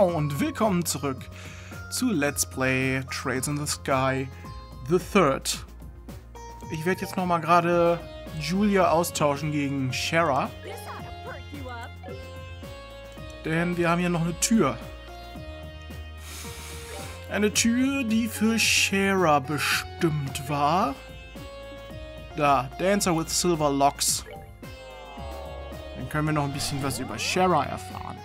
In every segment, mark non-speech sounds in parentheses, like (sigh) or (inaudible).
Und willkommen zurück zu Let's Play Trails in the Sky The Third. Ich werde jetzt nochmal gerade Julia austauschen gegen Shara. Denn wir haben hier noch eine Tür. Eine Tür, die für Shara bestimmt war. Da, Dancer with Silver Locks. Dann können wir noch ein bisschen was über Shara erfahren.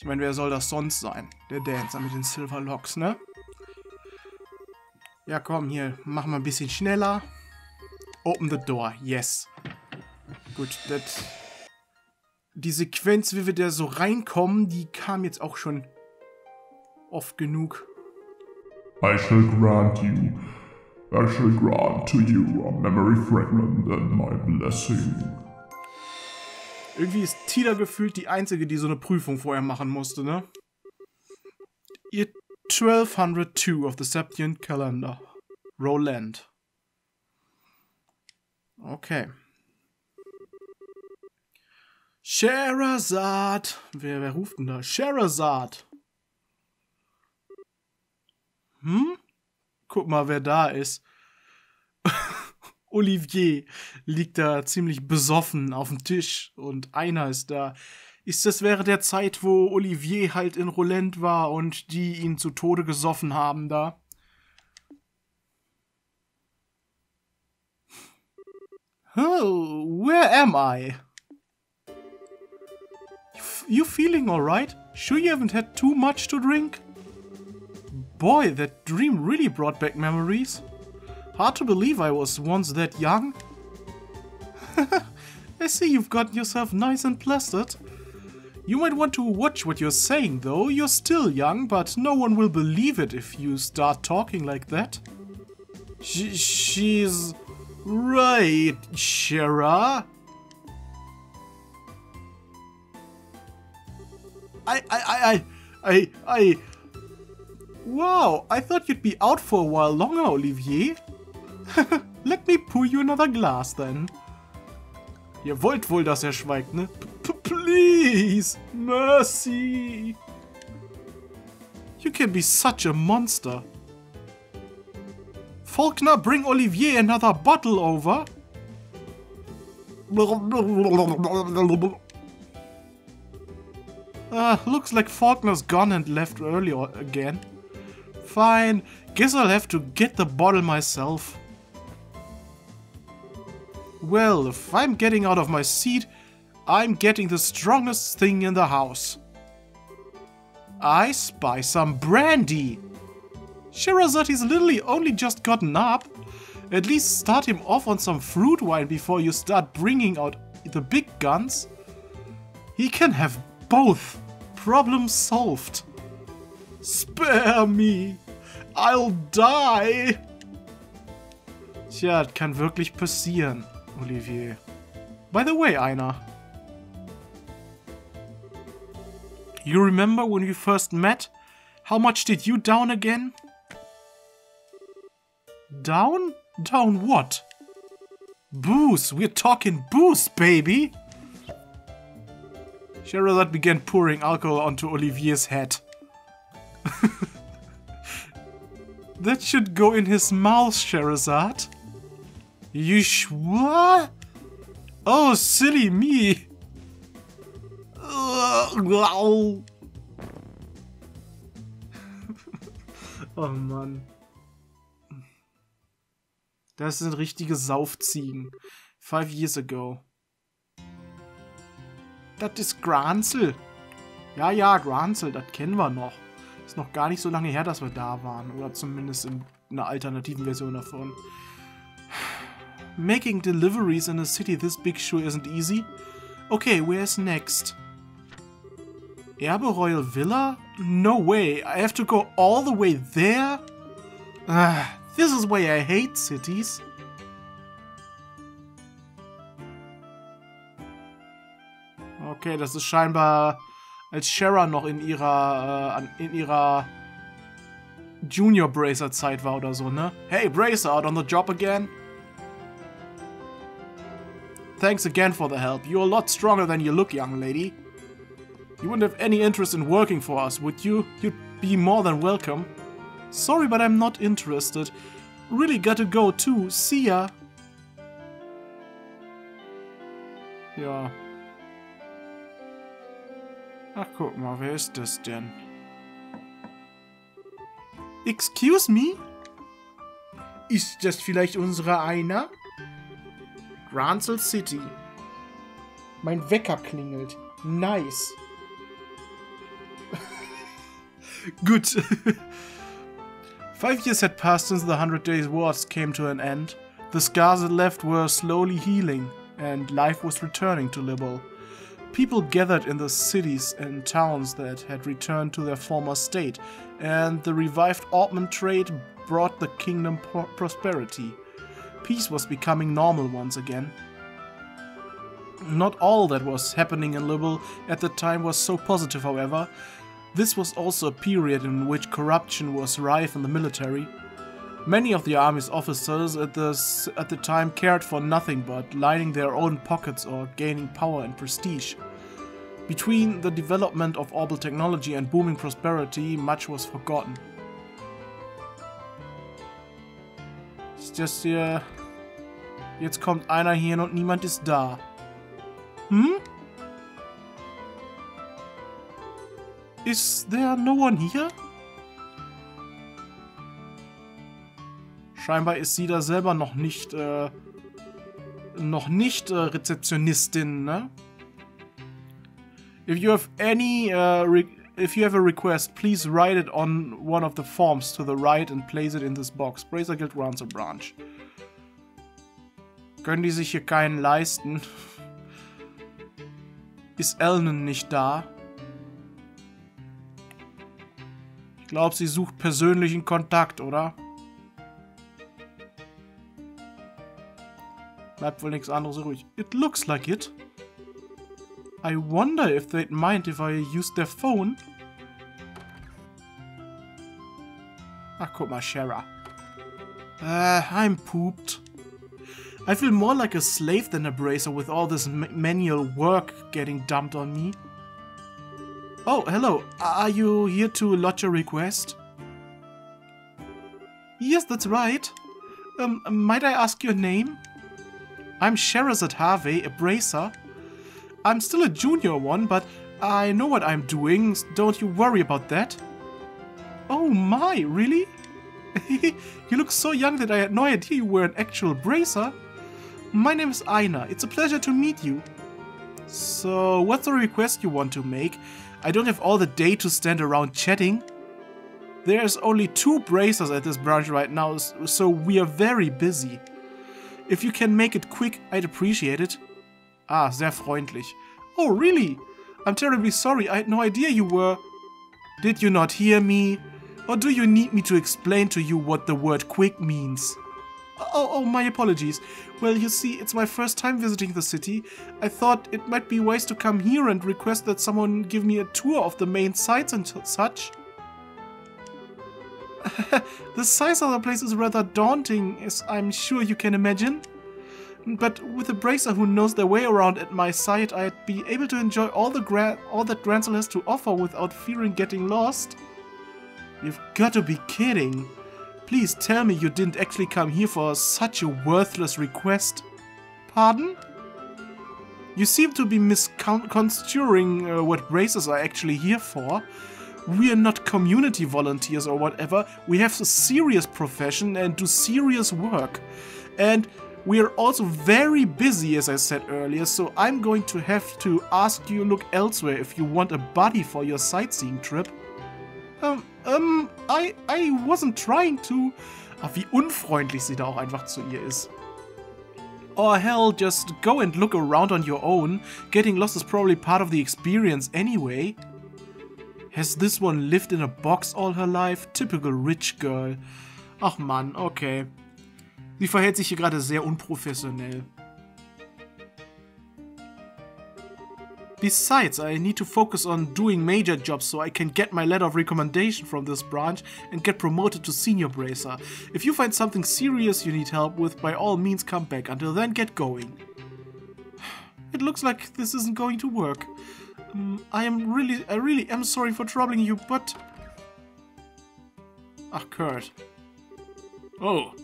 Ich meine, wer soll das sonst sein? Der Dancer mit den Silver Locks, ne? Ja, komm, hier, mach mal ein bisschen schneller. Open the door, yes. Gut, das... Die Sequenz, wie wir da so reinkommen, die kam jetzt auch schon oft genug. I shall grant you, I shall grant to you a memory fragment and my blessing. Irgendwie ist Tida gefühlt die Einzige, die so eine Prüfung vorher machen musste, ne? Ihr 1202 of the Septient Calendar. Roland. Okay. Sherazad. Wer, wer ruft denn da? Sherazad. Hm? Guck mal, wer da ist. (laughs) Olivier liegt da ziemlich besoffen auf dem Tisch und einer ist da. Ist das während der Zeit, wo Olivier halt in Roland war und die ihn zu Tode gesoffen haben da? Oh, where am I? You feeling alright? Sure you haven't had too much to drink? Boy, that dream really brought back memories. Hard to believe I was once that young. (laughs) I see you've gotten yourself nice and plastered. You might want to watch what you're saying though, you're still young, but no one will believe it if you start talking like that. Sh she's... right, Shara. I, I, I, I, I... Wow, I thought you'd be out for a while longer, Olivier. (laughs) Let me pour you another glass then. Ihr wollt wohl, dass er schweigt, ne? P please! Mercy! You can be such a monster. Faulkner, bring Olivier another bottle over. Uh, looks like Faulkner's gone and left early again. Fine, guess I'll have to get the bottle myself. Well, if I'm getting out of my seat, I'm getting the strongest thing in the house. I spy some brandy. Scherazard's literally only just gotten up. At least start him off on some fruit wine before you start bringing out the big guns. He can have both. Problem solved. Spare me. I'll die. Tja, kann wirklich passieren. Olivier. By the way, Aina. You remember when we first met? How much did you down again? Down? Down what? Booze! We're talking booze, baby! Scherazard began pouring alcohol onto Olivier's head. (laughs) that should go in his mouth, Scherazard. You what? Oh, silly me. oh Mann. Das sind richtige Saufziegen. Five years ago. Das ist Granzel. Ja, ja, Granzel, das kennen wir noch. Ist noch gar nicht so lange her, dass wir da waren. Oder zumindest in einer alternativen Version davon. Making deliveries in a city this big sure isn't easy. Okay, where's next? Erbe Royal Villa? No way, I have to go all the way there? Ah, this is why I hate cities. Okay, das ist scheinbar als Shara noch in ihrer äh, in ihrer Junior Bracer Zeit war oder so, ne? Hey Bracer, out on the job again? Thanks again for the help. You're a lot stronger than you look, young lady. You wouldn't have any interest in working for us, would you? You'd be more than welcome. Sorry, but I'm not interested. Really gotta go too. See ya. Ja. Ach, guck mal, wer ist das denn? Excuse me? Ist das vielleicht unsere Aina? Grancel City. Mein Wecker klingelt. Nice. Good. (laughs) Five years had passed since the Hundred Days Wars came to an end. The scars it left were slowly healing, and life was returning to Liberl. People gathered in the cities and towns that had returned to their former state, and the revived orbment trade brought the kingdom pro prosperity. Peace was becoming normal once again. Not all that was happening in Liberl at the time was so positive, however. This was also a period in which corruption was rife in the military. Many of the army's officers at the, at the time cared for nothing but lining their own pockets or gaining power and prestige. Between the development of orbital technology and booming prosperity, much was forgotten. Ist das hier... Jetzt kommt einer hier und niemand ist da. Hm? Is there no one here? Scheinbar ist sie da selber noch nicht, äh, noch nicht äh, Rezeptionistin, ne? If you have any, uh, if you have a request, please write it on one of the forms to the right and place it in this box. Bracer Guild runs a branch. Können die sich hier keinen leisten? (laughs) Ist Elnen nicht da? Ich glaube, sie sucht persönlichen Kontakt, oder? Bleibt wohl nichts anderes ruhig. It looks like it. I wonder if they'd mind if I used their phone. Ach, guck my Shara. Uh, I'm pooped. I feel more like a slave than a bracer with all this manual work getting dumped on me. Oh, hello. Are you here to lodge a request? Yes, that's right. Um, might I ask your name? I'm Scherazard Harvey, a bracer. I'm still a junior one, but I know what I'm doing, don't you worry about that. Oh my, really? (laughs) you look so young that I had no idea you were an actual bracer. My name is Aina, it's a pleasure to meet you. So, what's the request you want to make? I don't have all the day to stand around chatting. There's only two bracers at this branch right now, so we are very busy. If you can make it quick, I'd appreciate it. Ah, sehr freundlich. Oh, really? I'm terribly sorry, I had no idea you were... Did you not hear me? Or do you need me to explain to you what the word quick means? Oh, oh, my apologies. Well, you see, it's my first time visiting the city. I thought it might be wise to come here and request that someone give me a tour of the main sites and such. (laughs) the size of the place is rather daunting, as I'm sure you can imagine. But with a bracer who knows their way around at my side, I'd be able to enjoy all the all that Grancel has to offer without fearing getting lost. You've got to be kidding. Please tell me you didn't actually come here for such a worthless request. Pardon? You seem to be misconstruing uh, what bracers are actually here for. We are not community volunteers or whatever. We have a serious profession and do serious work. And we are also very busy, as I said earlier, so I'm going to have to ask you look elsewhere if you want a buddy for your sightseeing trip. Um, um, I, I wasn't trying to... Ach, wie unfreundlich sie da auch einfach zu ihr ist. Or hell, just go and look around on your own. Getting lost is probably part of the experience anyway. Has this one lived in a box all her life? Typical rich girl. Ach man, okay. Sie verhält sich hier gerade sehr unprofessionell. Besides, I need to focus on doing major jobs so I can get my letter of recommendation from this branch and get promoted to senior bracer. If you find something serious you need help with, by all means come back. Until then, get going. (sighs) It looks like this isn't going to work. Um, I am really, I really am sorry for troubling you, but... Ah, Kurt. Oh,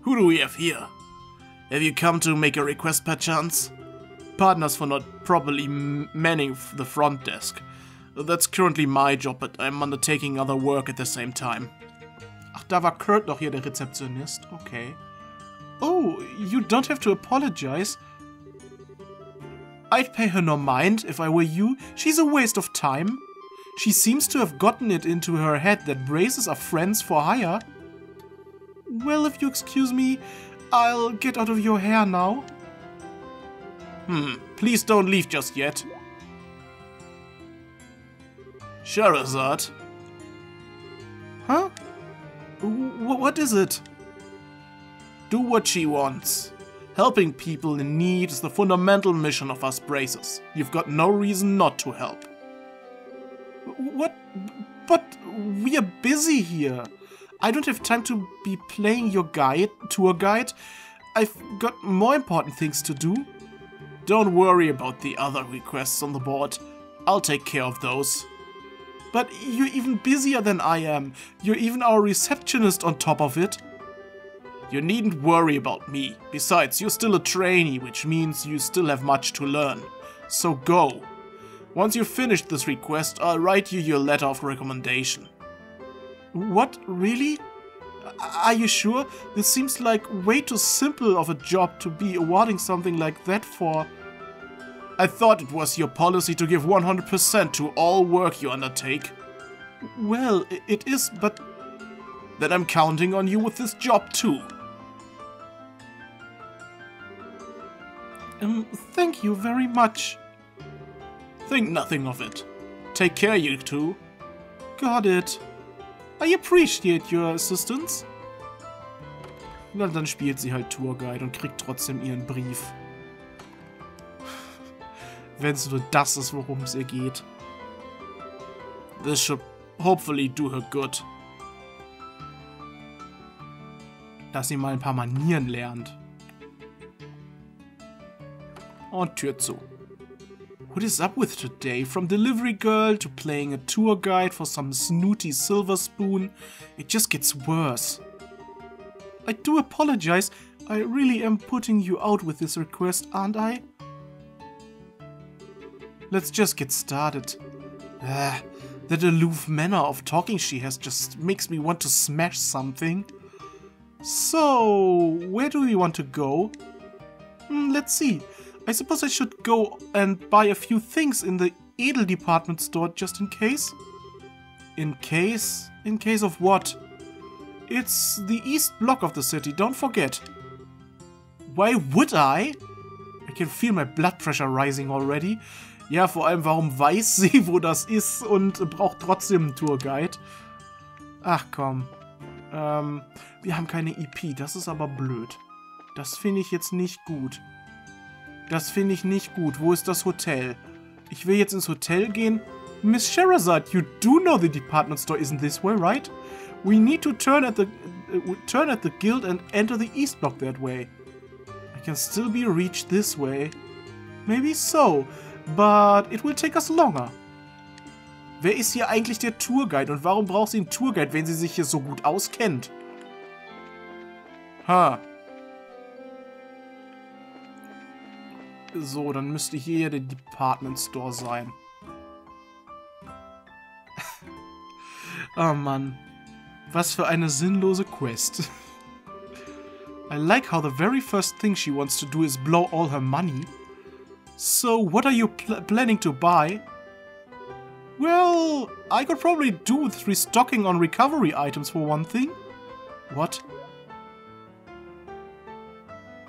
who do we have here? Have you come to make a request perchance? Partners for not properly manning the front desk. That's currently my job, but I'm undertaking other work at the same time. Ach, da war Kurt noch hier der Rezeptionist. Okay. Oh, you don't have to apologize. I'd pay her no mind if I were you. She's a waste of time. She seems to have gotten it into her head that braces are friends for hire. Well, if you excuse me, I'll get out of your hair now. Hmm, please don't leave just yet. Scherazard. Huh? W what is it? Do what she wants. Helping people in need is the fundamental mission of us Bracers. You've got no reason not to help. What? But we are busy here. I don't have time to be playing your guide, tour guide. I've got more important things to do. Don't worry about the other requests on the board. I'll take care of those. But you're even busier than I am. You're even our receptionist on top of it. You needn't worry about me. Besides, you're still a trainee, which means you still have much to learn. So go. Once you've finished this request, I'll write you your letter of recommendation. What? Really? Are you sure? This seems like way too simple of a job to be awarding something like that for. I thought it was your policy to give 100% to all work you undertake. Well, it is, but... Then I'm counting on you with this job too. Um, thank you very much. Think nothing of it. Take care, you two. Got it. I appreciate your assistance. Und dann spielt sie halt Tourguide und kriegt trotzdem ihren Brief. Wenn es nur das ist, worum es ihr geht. This should hopefully do her good. Dass sie mal ein paar Manieren lernt. Und Tür zu. What is up with today? From delivery girl to playing a tour guide for some snooty silver spoon, it just gets worse. I do apologize, I really am putting you out with this request, aren't I? Let's just get started. Ah, that aloof manner of talking she has just makes me want to smash something. So, where do we want to go? Mm, let's see. I suppose I should go and buy a few things in the Edel department store just in case. In case? In case of what? It's the east block of the city, don't forget. Why would I? I can feel my blood pressure rising already. Ja, vor allem, warum weiß (laughs) sie, wo das ist und braucht trotzdem einen Tourguide? Ach komm. Ähm, wir haben keine EP, das ist aber blöd. Das finde ich jetzt nicht gut. Das finde ich nicht gut. Wo ist das Hotel? Ich will jetzt ins Hotel gehen. Miss Sherazad, you do know the department store isn't this way, right? We need to turn at the uh, turn at the guild and enter the east block that way. I can still be reached this way. Maybe so, but it will take us longer. Wer ist hier eigentlich der Tourguide und warum braucht sie einen Tourguide, wenn sie sich hier so gut auskennt? Ha. So, dann müsste hier der Department Store sein. (laughs) oh Mann. Was für eine sinnlose Quest. (laughs) I like how the very first thing she wants to do is blow all her money. So, what are you pl planning to buy? Well, I could probably do with restocking on recovery items for one thing. What?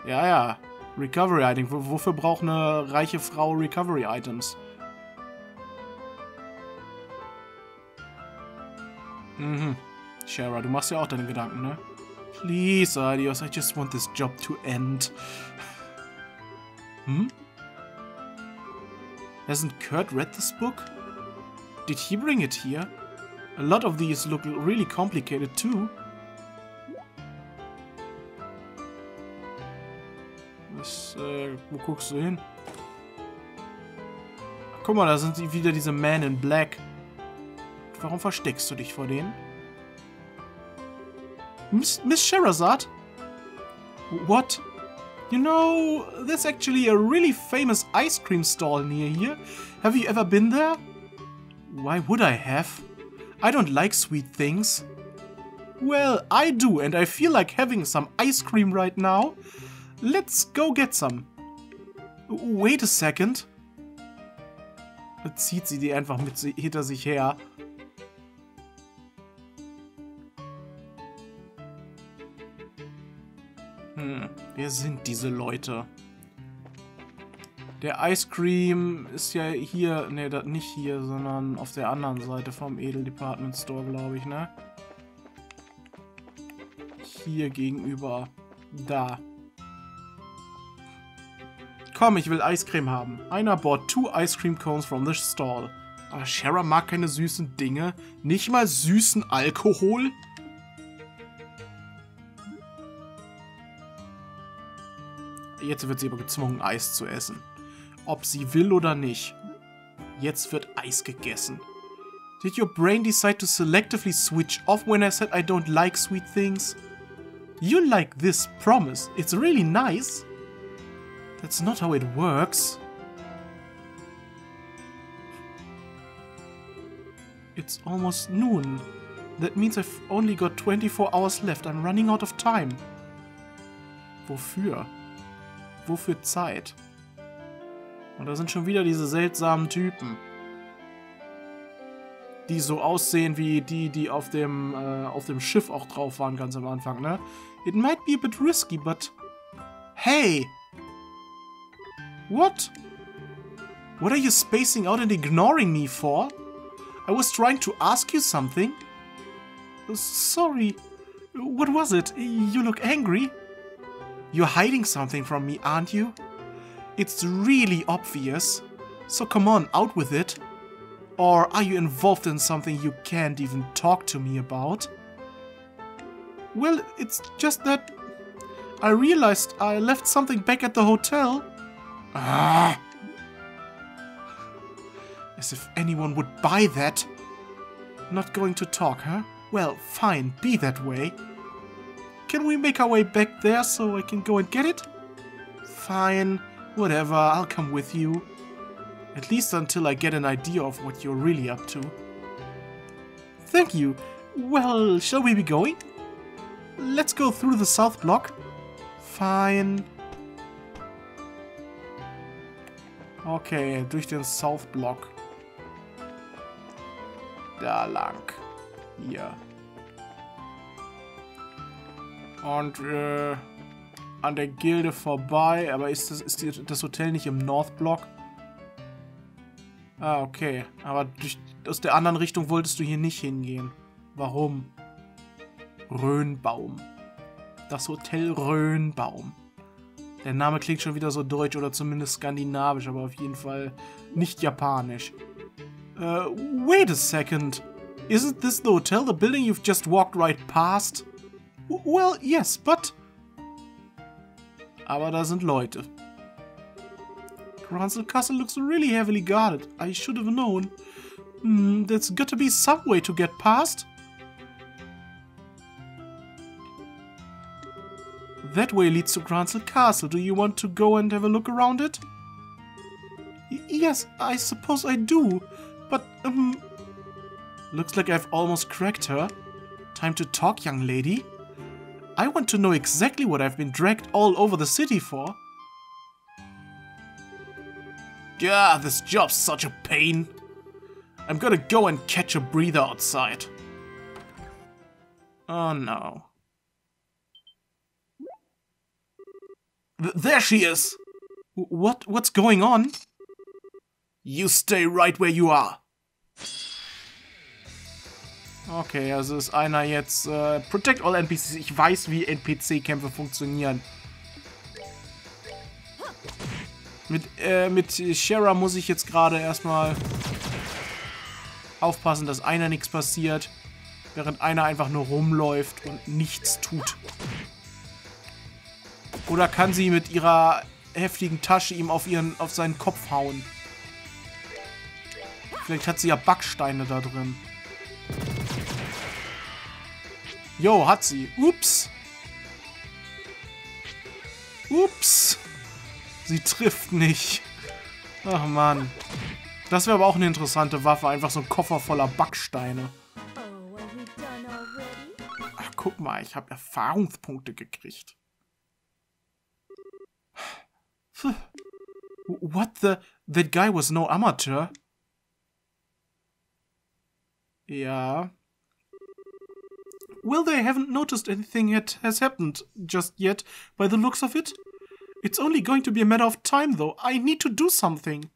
Ja, ja. Recovery Items. Wofür braucht eine reiche Frau Recovery Items? Mhm. Shara, du machst ja auch deine Gedanken, ne? Please, Adios, I just want this job to end. Hm? Hasn't Kurt read this book? Did he bring it here? A lot of these look really complicated too. Wo guckst du hin? Guck mal, da sind wieder diese Men in Black. Warum versteckst du dich vor denen? Miss, Miss Sherazad? What? You know, there's actually a really famous ice cream stall near here. Have you ever been there? Why would I have? I don't like sweet things. Well, I do, and I feel like having some ice cream right now. Let's go get some. Wait a second. Jetzt zieht sie die einfach mit hinter sich her. Hm, wer sind diese Leute? Der Ice Cream ist ja hier, ne, nicht hier, sondern auf der anderen Seite vom Edel Department Store, glaube ich, ne? Hier gegenüber. Da. Komm, ich will Eiscreme haben. Einer bought two ice cream cones from the stall. Aber Shara mag keine süßen Dinge. Nicht mal süßen Alkohol. Jetzt wird sie aber gezwungen, Eis zu essen. Ob sie will oder nicht. Jetzt wird Eis gegessen. Did your brain decide to selectively switch off when I said I don't like sweet things? You like this, promise. It's really nice. That's not how it works. It's almost noon. That means I've only got 24 hours left. I'm running out of time. Wofür? Wofür Zeit? Und da sind schon wieder diese seltsamen Typen. Die so aussehen wie die, die auf dem, äh, auf dem Schiff auch drauf waren ganz am Anfang, ne? It might be a bit risky, but... Hey! What? What are you spacing out and ignoring me for? I was trying to ask you something. Sorry. What was it? You look angry. You're hiding something from me, aren't you? It's really obvious. So come on, out with it. Or are you involved in something you can't even talk to me about? Well, it's just that I realized I left something back at the hotel. Ah! As if anyone would buy that. Not going to talk, huh? Well, fine, be that way. Can we make our way back there so I can go and get it? Fine, whatever, I'll come with you. At least until I get an idea of what you're really up to. Thank you. Well, shall we be going? Let's go through the south block. Fine. Okay, durch den South Block. Da lang. Hier. Und äh, an der Gilde vorbei. Aber ist das, ist das Hotel nicht im North Block? Ah, okay. Aber durch, aus der anderen Richtung wolltest du hier nicht hingehen. Warum? Röhnbaum. Das Hotel Röhnbaum. Der Name klingt schon wieder so deutsch oder zumindest skandinavisch, aber auf jeden Fall nicht japanisch. Uh, wait a second. Isn't this the hotel, the building you've just walked right past? Well, yes, but... Aber da sind Leute. Gransel Castle looks really heavily guarded. I should have known. Hmm, there's got to be some way to get past. That way leads to Grancel Castle. Do you want to go and have a look around it? Y yes, I suppose I do. But, um... Looks like I've almost cracked her. Time to talk, young lady. I want to know exactly what I've been dragged all over the city for. Yeah, this job's such a pain. I'm gonna go and catch a breather outside. Oh no. There she is! What? What's going on? You stay right where you are. Okay, also ist einer jetzt äh, Protect all NPCs. Ich weiß, wie NPC-Kämpfe funktionieren. Mit, äh, mit Shara muss ich jetzt gerade erstmal aufpassen, dass einer nichts passiert, während einer einfach nur rumläuft und nichts tut. Oder kann sie mit ihrer heftigen Tasche ihm auf, ihren, auf seinen Kopf hauen? Vielleicht hat sie ja Backsteine da drin. Jo, hat sie. Ups. Ups. Sie trifft nicht. Ach man. Das wäre aber auch eine interessante Waffe. Einfach so ein Koffer voller Backsteine. Ach, guck mal, ich habe Erfahrungspunkte gekriegt. (sighs) What the... That guy was no amateur. Yeah. Well, they haven't noticed anything yet has happened just yet, by the looks of it. It's only going to be a matter of time, though. I need to do something.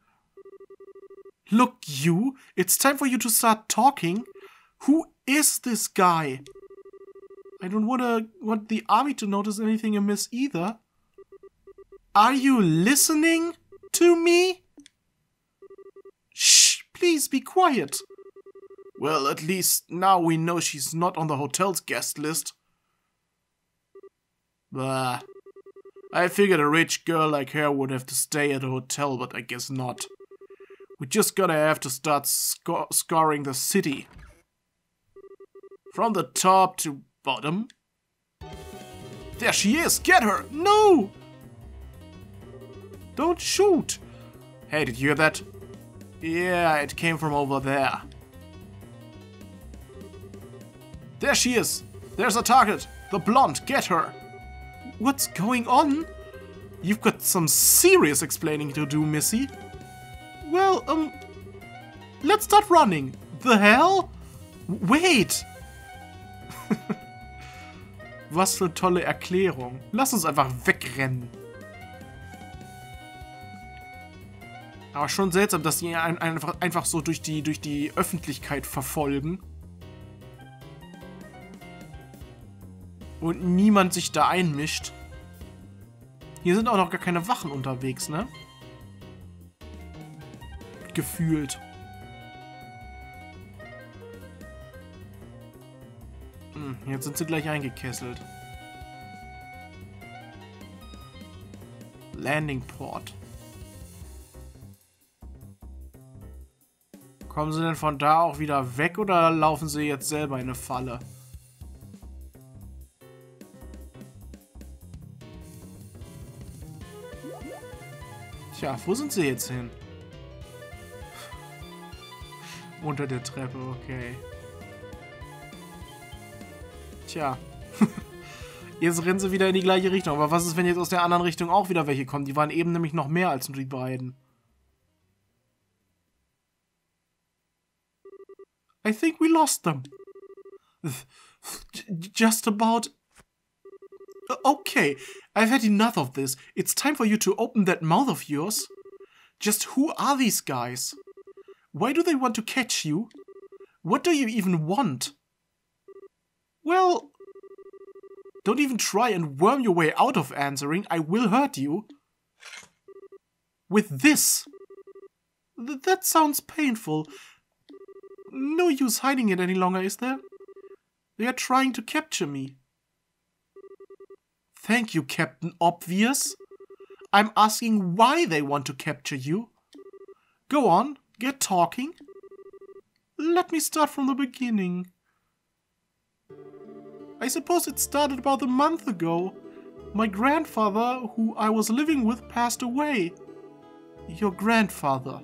Look, you, it's time for you to start talking. Who is this guy? I don't wanna want the army to notice anything amiss either. Are you listening to me? Shh, please be quiet. Well, at least now we know she's not on the hotel's guest list. Bah. I figured a rich girl like her would have to stay at a hotel, but I guess not. We just gotta have to start sc scoring the city. From the top to bottom. There she is! Get her! No! Don't shoot! Hey, did you hear that? Yeah, it came from over there. There she is! There's a target! The blonde, get her! What's going on? You've got some serious explaining to do, Missy. Well, um, let's start running. The hell? Wait! (laughs) Was für tolle Erklärung. Lass uns einfach wegrennen. Aber schon seltsam, dass sie einfach, einfach so durch die, durch die Öffentlichkeit verfolgen. Und niemand sich da einmischt. Hier sind auch noch gar keine Wachen unterwegs, ne? Gefühlt. Hm, jetzt sind sie gleich eingekesselt. Landing Port. Kommen sie denn von da auch wieder weg oder laufen sie jetzt selber in eine Falle? Tja, wo sind sie jetzt hin? (laughs) Unter der Treppe, okay. Tja. (laughs) jetzt rennen sie wieder in die gleiche Richtung. Aber was ist, wenn jetzt aus der anderen Richtung auch wieder welche kommen? Die waren eben nämlich noch mehr als nur die beiden. I think we lost them. Just about Okay, I've had enough of this. It's time for you to open that mouth of yours. Just who are these guys? Why do they want to catch you? What do you even want? Well, don't even try and worm your way out of answering. I will hurt you. With this. Th that sounds painful. No use hiding it any longer, is there? They are trying to capture me. Thank you, Captain Obvious. I'm asking why they want to capture you. Go on, get talking. Let me start from the beginning. I suppose it started about a month ago. My grandfather, who I was living with, passed away. Your grandfather.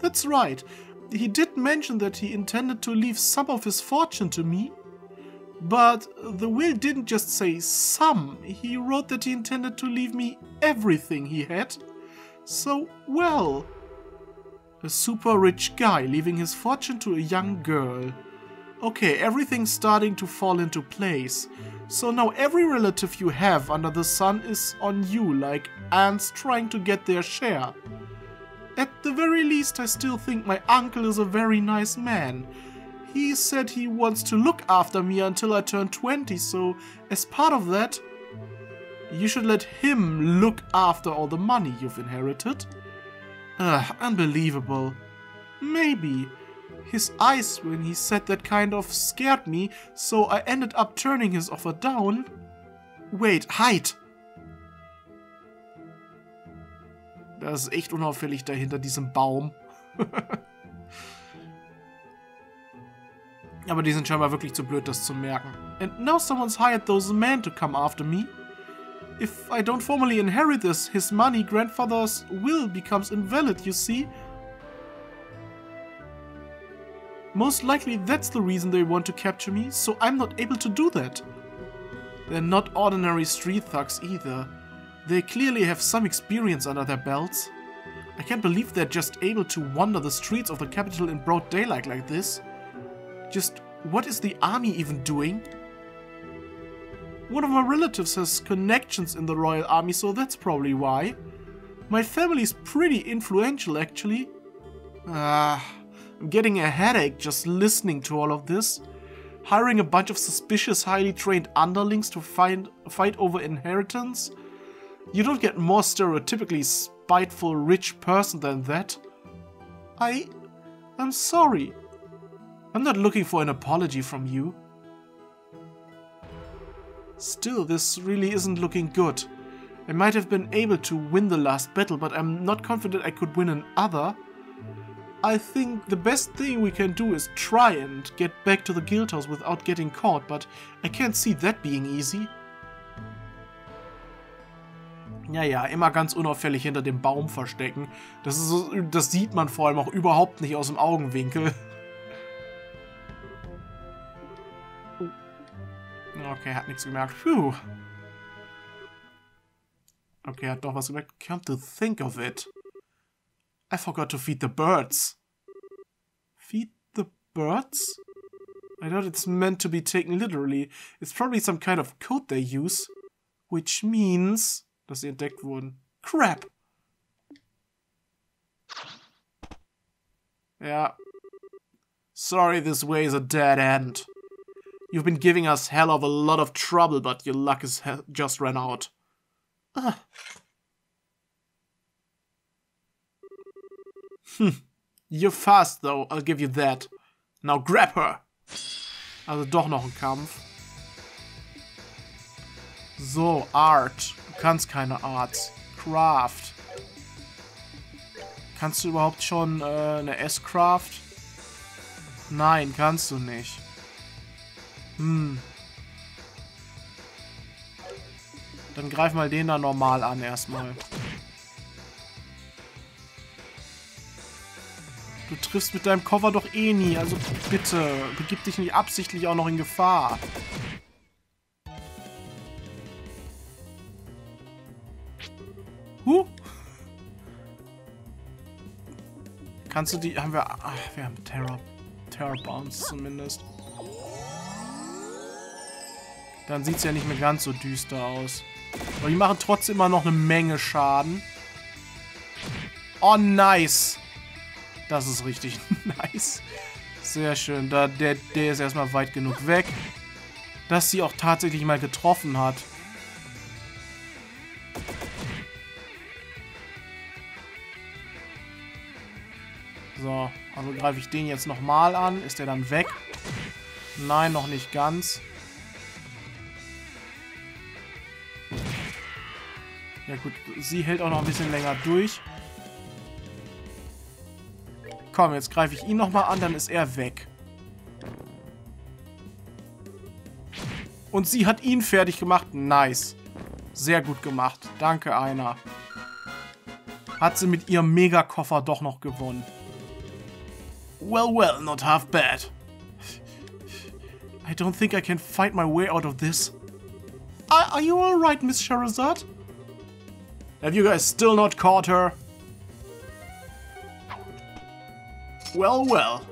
That's right. He did mention that he intended to leave some of his fortune to me, but the will didn't just say some, he wrote that he intended to leave me everything he had. So, well, a super rich guy leaving his fortune to a young girl. Okay, everything's starting to fall into place. So now every relative you have under the sun is on you, like ants trying to get their share. At the very least, I still think my uncle is a very nice man, he said he wants to look after me until I turn 20, so as part of that, you should let him look after all the money you've inherited. Ugh, unbelievable. Maybe. His eyes when he said that kind of scared me, so I ended up turning his offer down. Wait, halt! Das ist echt unauffällig da hinter diesem Baum. (laughs) Aber die sind scheinbar wirklich zu blöd, das zu merken. And now someone's hired those men to come after me. If I don't formally inherit this, his money, grandfather's will becomes invalid, you see? Most likely that's the reason they want to capture me, so I'm not able to do that. They're not ordinary street thugs either. They clearly have some experience under their belts. I can't believe they're just able to wander the streets of the capital in broad daylight like this. Just what is the army even doing? One of my relatives has connections in the royal army, so that's probably why. My family's pretty influential, actually. Ah, I'm getting a headache just listening to all of this. Hiring a bunch of suspicious, highly trained underlings to find, fight over inheritance? You don't get more stereotypically spiteful rich person than that. I... I'm sorry. I'm not looking for an apology from you. Still, this really isn't looking good. I might have been able to win the last battle, but I'm not confident I could win another. I think the best thing we can do is try and get back to the guildhouse without getting caught, but I can't see that being easy. Ja, ja, immer ganz unauffällig hinter dem Baum verstecken. Das, ist so, das sieht man vor allem auch überhaupt nicht aus dem Augenwinkel. Okay, hat nichts gemerkt. Puh. Okay, hat doch was gemerkt. Come to think of it. I forgot to feed the birds. Feed the birds? I thought it's meant to be taken literally. It's probably some kind of code they use. Which means, dass sie entdeckt wurden. Crap! Yeah. Sorry, this way is a dead end. You've been giving us hell of a lot of trouble, but your luck has just ran out. Hm. You're fast, though, I'll give you that. Now grab her! Also doch noch ein Kampf. So, Art. Kannst keine Arts. Craft. Kannst du überhaupt schon äh, eine S-Craft? Nein, kannst du nicht. Hm. Dann greif mal den da normal an erstmal. Du triffst mit deinem Koffer doch eh nie, also bitte, begib dich nicht absichtlich auch noch in Gefahr. Huh. Kannst du die, haben wir, ach, wir haben Terror, Terror Bounce zumindest. Dann sieht es ja nicht mehr ganz so düster aus. Aber die machen trotzdem immer noch eine Menge Schaden. Oh, nice. Das ist richtig (laughs) nice. Sehr schön. Da, der, der ist erstmal weit genug weg, dass sie auch tatsächlich mal getroffen hat. Also greife ich den jetzt nochmal an. Ist der dann weg? Nein, noch nicht ganz. Ja gut, sie hält auch noch ein bisschen länger durch. Komm, jetzt greife ich ihn nochmal an, dann ist er weg. Und sie hat ihn fertig gemacht. Nice. Sehr gut gemacht. Danke, einer. Hat sie mit ihrem Megakoffer doch noch gewonnen. Well, well, not half bad. I don't think I can fight my way out of this. Are, are you alright, Miss Scherazard? Have you guys still not caught her? Well, well.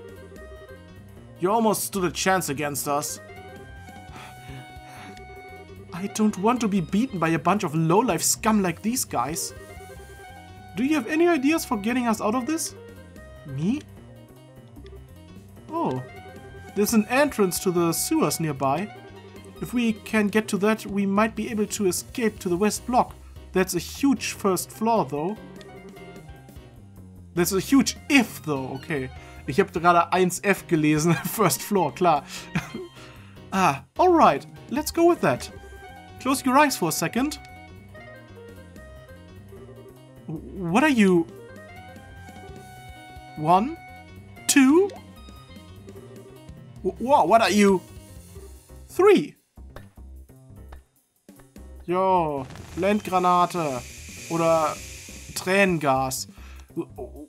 You almost stood a chance against us. I don't want to be beaten by a bunch of low-life scum like these guys. Do you have any ideas for getting us out of this? Me? Oh, there's an entrance to the sewers nearby. If we can get to that, we might be able to escape to the west block. That's a huge first floor, though. That's a huge if, though. Okay. Ich habe gerade 1F gelesen. (laughs) First floor, klar. (laughs) ah, alright. Let's go with that. Close your eyes for a second. What are you... One? Two? Whoa, what are you? Three. Jo, Blendgranate. Oder Tränengas.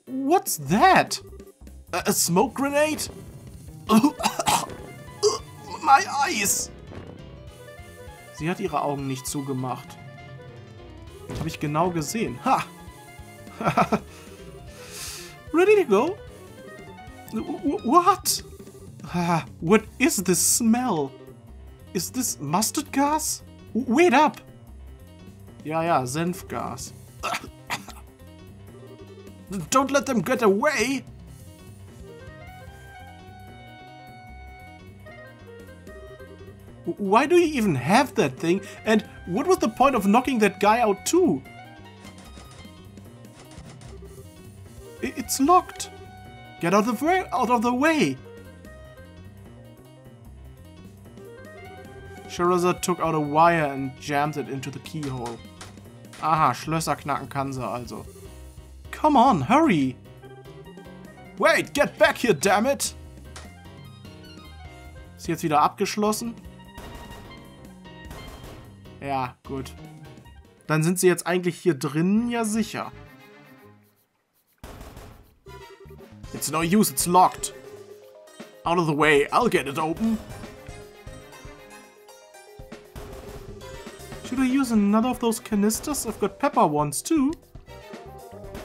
What's that? A, a smoke grenade? (coughs) My eyes! Sie hat ihre Augen nicht zugemacht. Habe ich genau gesehen. Ha! (laughs) Ready to go? What? Ah, what is this smell? Is this mustard gas? Wait up! Yeah, yeah, ja, Senfgas. (coughs) Don't let them get away! Why do you even have that thing? And what was the point of knocking that guy out too? It's locked. Get out of the way! Out of the way! Scheherazade took out a wire and jammed it into the keyhole. Aha, Schlösser knacken kann sie also. Come on, hurry! Wait, get back here, damn it! Ist jetzt wieder abgeschlossen? Ja, gut. Dann sind sie jetzt eigentlich hier drinnen ja sicher. It's no use, it's locked. Out of the way, I'll get it open. Should I use another of those canisters? I've got pepper ones too.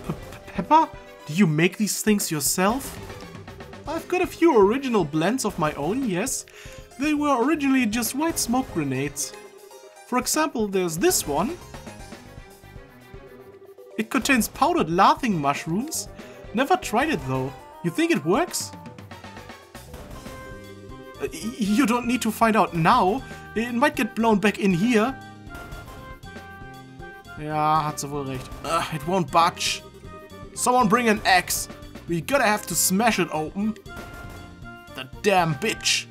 P pepper? Do you make these things yourself? I've got a few original blends of my own, yes. They were originally just white smoke grenades. For example, there's this one. It contains powdered laughing mushrooms. Never tried it though. You think it works? Uh, you don't need to find out now. It might get blown back in here. Ja, hat sie wohl recht. Uh, it won't budge. Someone bring an axe. We gotta have to smash it open. The damn bitch.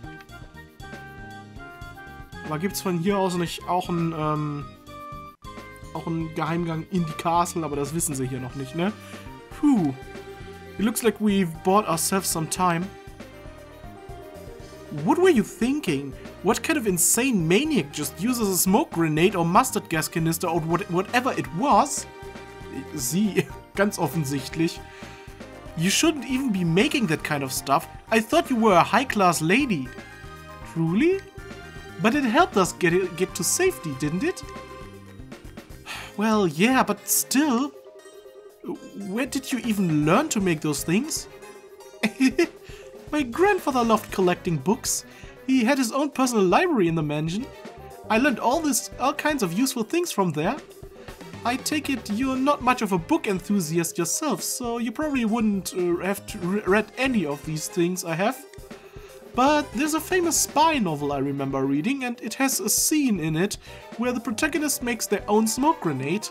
Aber gibt es von hier aus nicht auch einen, ähm, auch einen Geheimgang in die Castle? Aber das wissen sie hier noch nicht, ne? Puh. It looks like we've bought ourselves some time. What were you thinking? What kind of insane maniac just uses a smoke grenade or mustard gas canister or whatever it was? Sie, (laughs) ganz offensichtlich. You shouldn't even be making that kind of stuff. I thought you were a high-class lady. Truly? But it helped us get, get to safety, didn't it? Well, yeah, but still. Where did you even learn to make those things? (laughs) My grandfather loved collecting books. He had his own personal library in the mansion. I learned all this, all kinds of useful things from there. I take it you're not much of a book enthusiast yourself, so you probably wouldn't uh, have read any of these things I have. But there's a famous spy novel I remember reading, and it has a scene in it where the protagonist makes their own smoke grenade.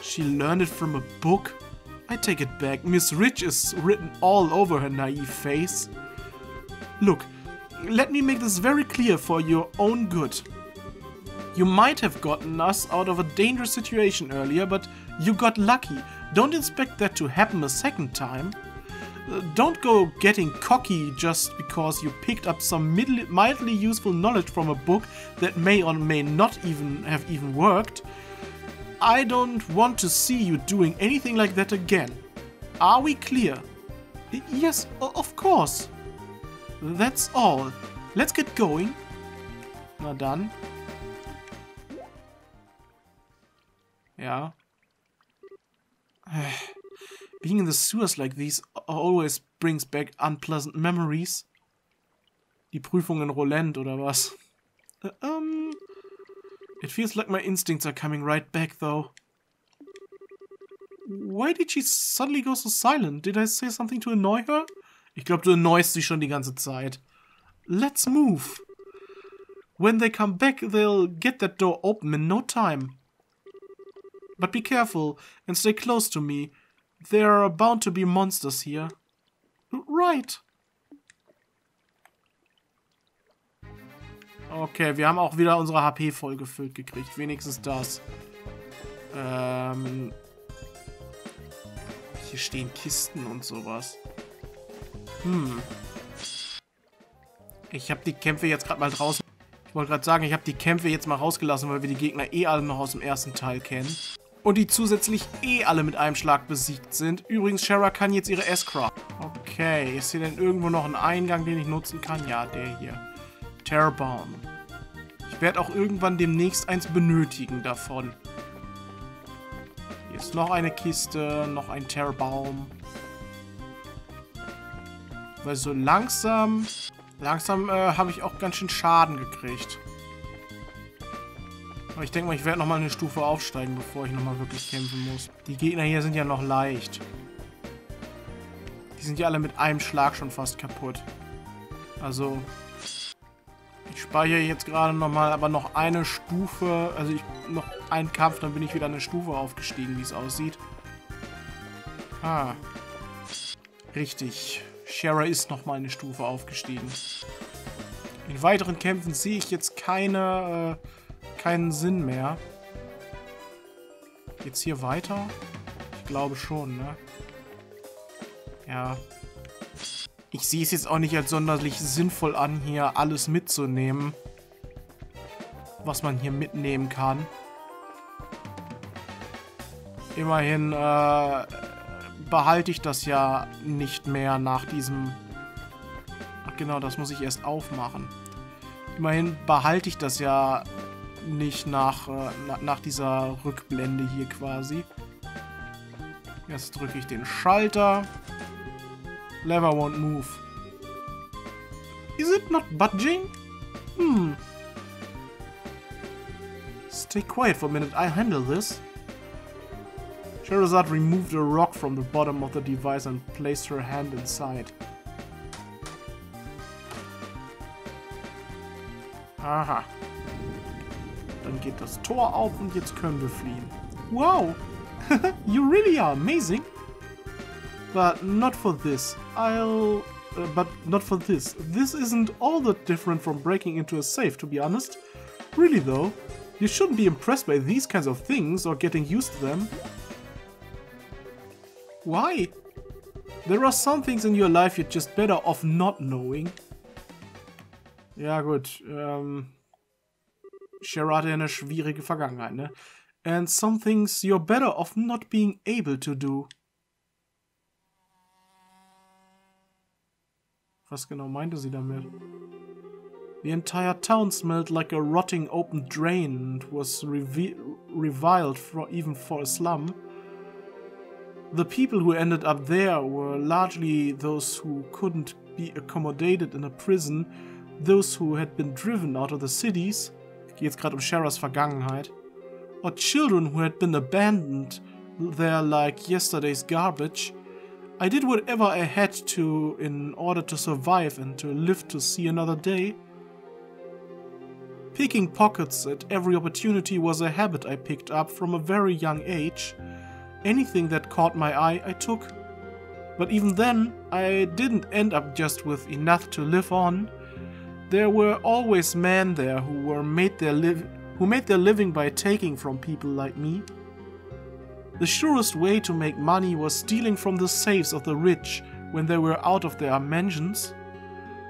She learned it from a book? I take it back, Miss Rich is written all over her naive face. Look, let me make this very clear for your own good. You might have gotten us out of a dangerous situation earlier, but you got lucky. Don't expect that to happen a second time uh, don't go getting cocky just because you picked up some mildly useful knowledge from a book that may or may not even have even worked. I don't want to see you doing anything like that again. Are we clear? Yes, of course. That's all. Let's get going. Na dann. Ja. Being in the sewers like these always brings back unpleasant memories. Die Prüfung in Rolent oder was? Um, it feels like my instincts are coming right back though. Why did she suddenly go so silent? Did I say something to annoy her? Ich glaube, du annoyst sie schon die ganze Zeit. Let's move. When they come back, they'll get that door open in no time. But be careful and stay close to me. There are bound to be monsters here. Right. Okay, wir haben auch wieder unsere HP vollgefüllt gekriegt. Wenigstens das. Ähm, hier stehen Kisten und sowas. Hm. Ich habe die Kämpfe jetzt gerade mal draußen. Ich wollte gerade sagen, ich habe die Kämpfe jetzt mal rausgelassen, weil wir die Gegner eh alle noch aus dem ersten Teil kennen. Und die zusätzlich eh alle mit einem Schlag besiegt sind. Übrigens, Shara kann jetzt ihre S-Craft. Okay, ist hier denn irgendwo noch ein Eingang, den ich nutzen kann? Ja, der hier. Terrorbaum. Ich werde auch irgendwann demnächst eins benötigen davon. Hier ist noch eine Kiste, noch ein Terrorbaum. Weil so langsam Langsam äh, habe ich auch ganz schön Schaden gekriegt. Aber ich denke mal, ich werde nochmal eine Stufe aufsteigen, bevor ich nochmal wirklich kämpfen muss. Die Gegner hier sind ja noch leicht. Die sind ja alle mit einem Schlag schon fast kaputt. Also, ich speichere jetzt gerade nochmal, aber noch eine Stufe, also ich, noch einen Kampf, dann bin ich wieder eine Stufe aufgestiegen, wie es aussieht. Ah. Richtig. Shara ist nochmal eine Stufe aufgestiegen. In weiteren Kämpfen sehe ich jetzt keine, äh, keinen Sinn mehr. Geht's hier weiter? Ich glaube schon, ne? Ja. Ich sehe es jetzt auch nicht als sonderlich sinnvoll an, hier alles mitzunehmen. Was man hier mitnehmen kann. Immerhin, äh, behalte ich das ja nicht mehr nach diesem... Ach genau, das muss ich erst aufmachen. Immerhin behalte ich das ja nicht nach, äh, nach dieser Rückblende hier quasi. Jetzt drücke ich den Schalter. Lever won't move. Is it not budging? Hmm. Stay quiet for a minute, I'll handle this. Scherazard removed a rock from the bottom of the device and placed her hand inside. Aha. Dann geht das Tor auf und jetzt können wir fliehen. Wow! (laughs) you really are amazing! But not for this. I'll... Uh, but not for this. This isn't all that different from breaking into a safe, to be honest. Really though, you shouldn't be impressed by these kinds of things or getting used to them. Why? There are some things in your life you're just better off not knowing. Ja gut, ähm... Cher hatte eine schwierige Vergangenheit, ne? And some things you're better off not being able to do. Was genau meinte sie damit? The entire town smelled like a rotting open drain and was reviled for, even for a slum. The people who ended up there were largely those who couldn't be accommodated in a prison, those who had been driven out of the cities, geht gerade um Sharas Vergangenheit, or children who had been abandoned there like yesterday's garbage. I did whatever I had to in order to survive and to live to see another day. Picking pockets at every opportunity was a habit I picked up from a very young age, Anything that caught my eye, I took. But even then, I didn't end up just with enough to live on. There were always men there who were made their live who made their living by taking from people like me. The surest way to make money was stealing from the safes of the rich when they were out of their mansions.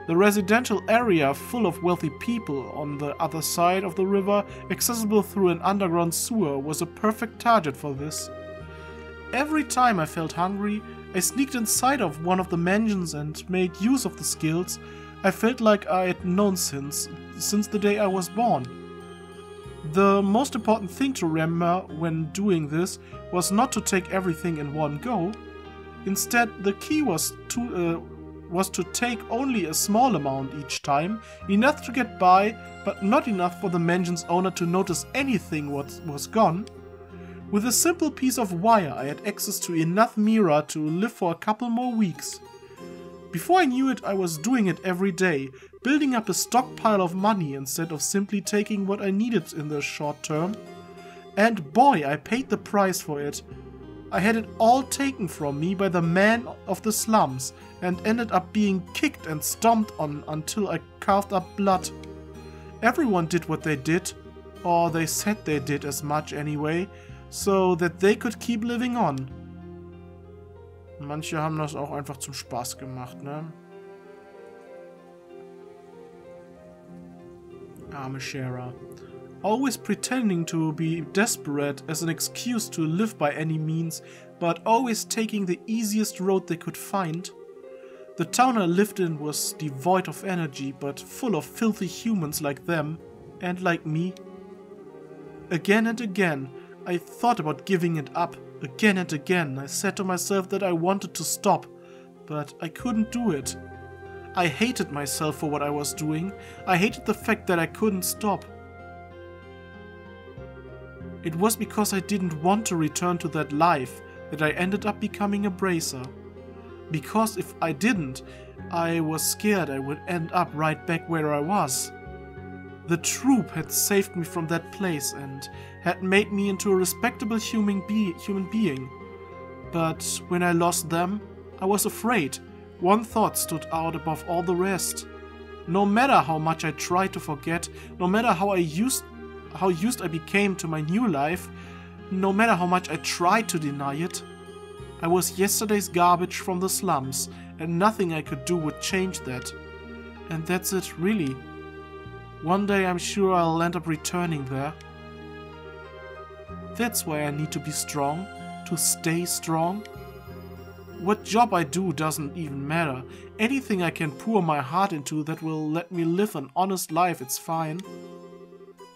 The residential area full of wealthy people on the other side of the river, accessible through an underground sewer, was a perfect target for this. Every time I felt hungry, I sneaked inside of one of the mansions and made use of the skills I felt like I had known since, since the day I was born. The most important thing to remember when doing this was not to take everything in one go. Instead, the key was to uh, was to take only a small amount each time, enough to get by, but not enough for the mansion's owner to notice anything what was gone. With a simple piece of wire, I had access to enough Mira to live for a couple more weeks. Before I knew it, I was doing it every day, building up a stockpile of money instead of simply taking what I needed in the short term. And boy, I paid the price for it. I had it all taken from me by the man of the slums and ended up being kicked and stomped on until I carved up blood. Everyone did what they did, or they said they did as much anyway, so that they could keep living on. Manche haben das auch einfach zum Spaß gemacht, ne? Arme. Always pretending to be desperate as an excuse to live by any means, but always taking the easiest road they could find. The town I lived in was devoid of energy, but full of filthy humans like them, and like me. Again and again, I thought about giving it up. Again and again, I said to myself that I wanted to stop, but I couldn't do it. I hated myself for what I was doing. I hated the fact that I couldn't stop. It was because I didn't want to return to that life that I ended up becoming a bracer. Because if I didn't, I was scared I would end up right back where I was. The troop had saved me from that place and had made me into a respectable human, be human being. But when I lost them, I was afraid. One thought stood out above all the rest. No matter how much I tried to forget, no matter how I used how used I became to my new life, no matter how much I tried to deny it, I was yesterday's garbage from the slums, and nothing I could do would change that. And that's it, really. One day I'm sure I'll end up returning there. That's why I need to be strong, to stay strong. What job I do doesn't even matter. Anything I can pour my heart into that will let me live an honest life, it's fine.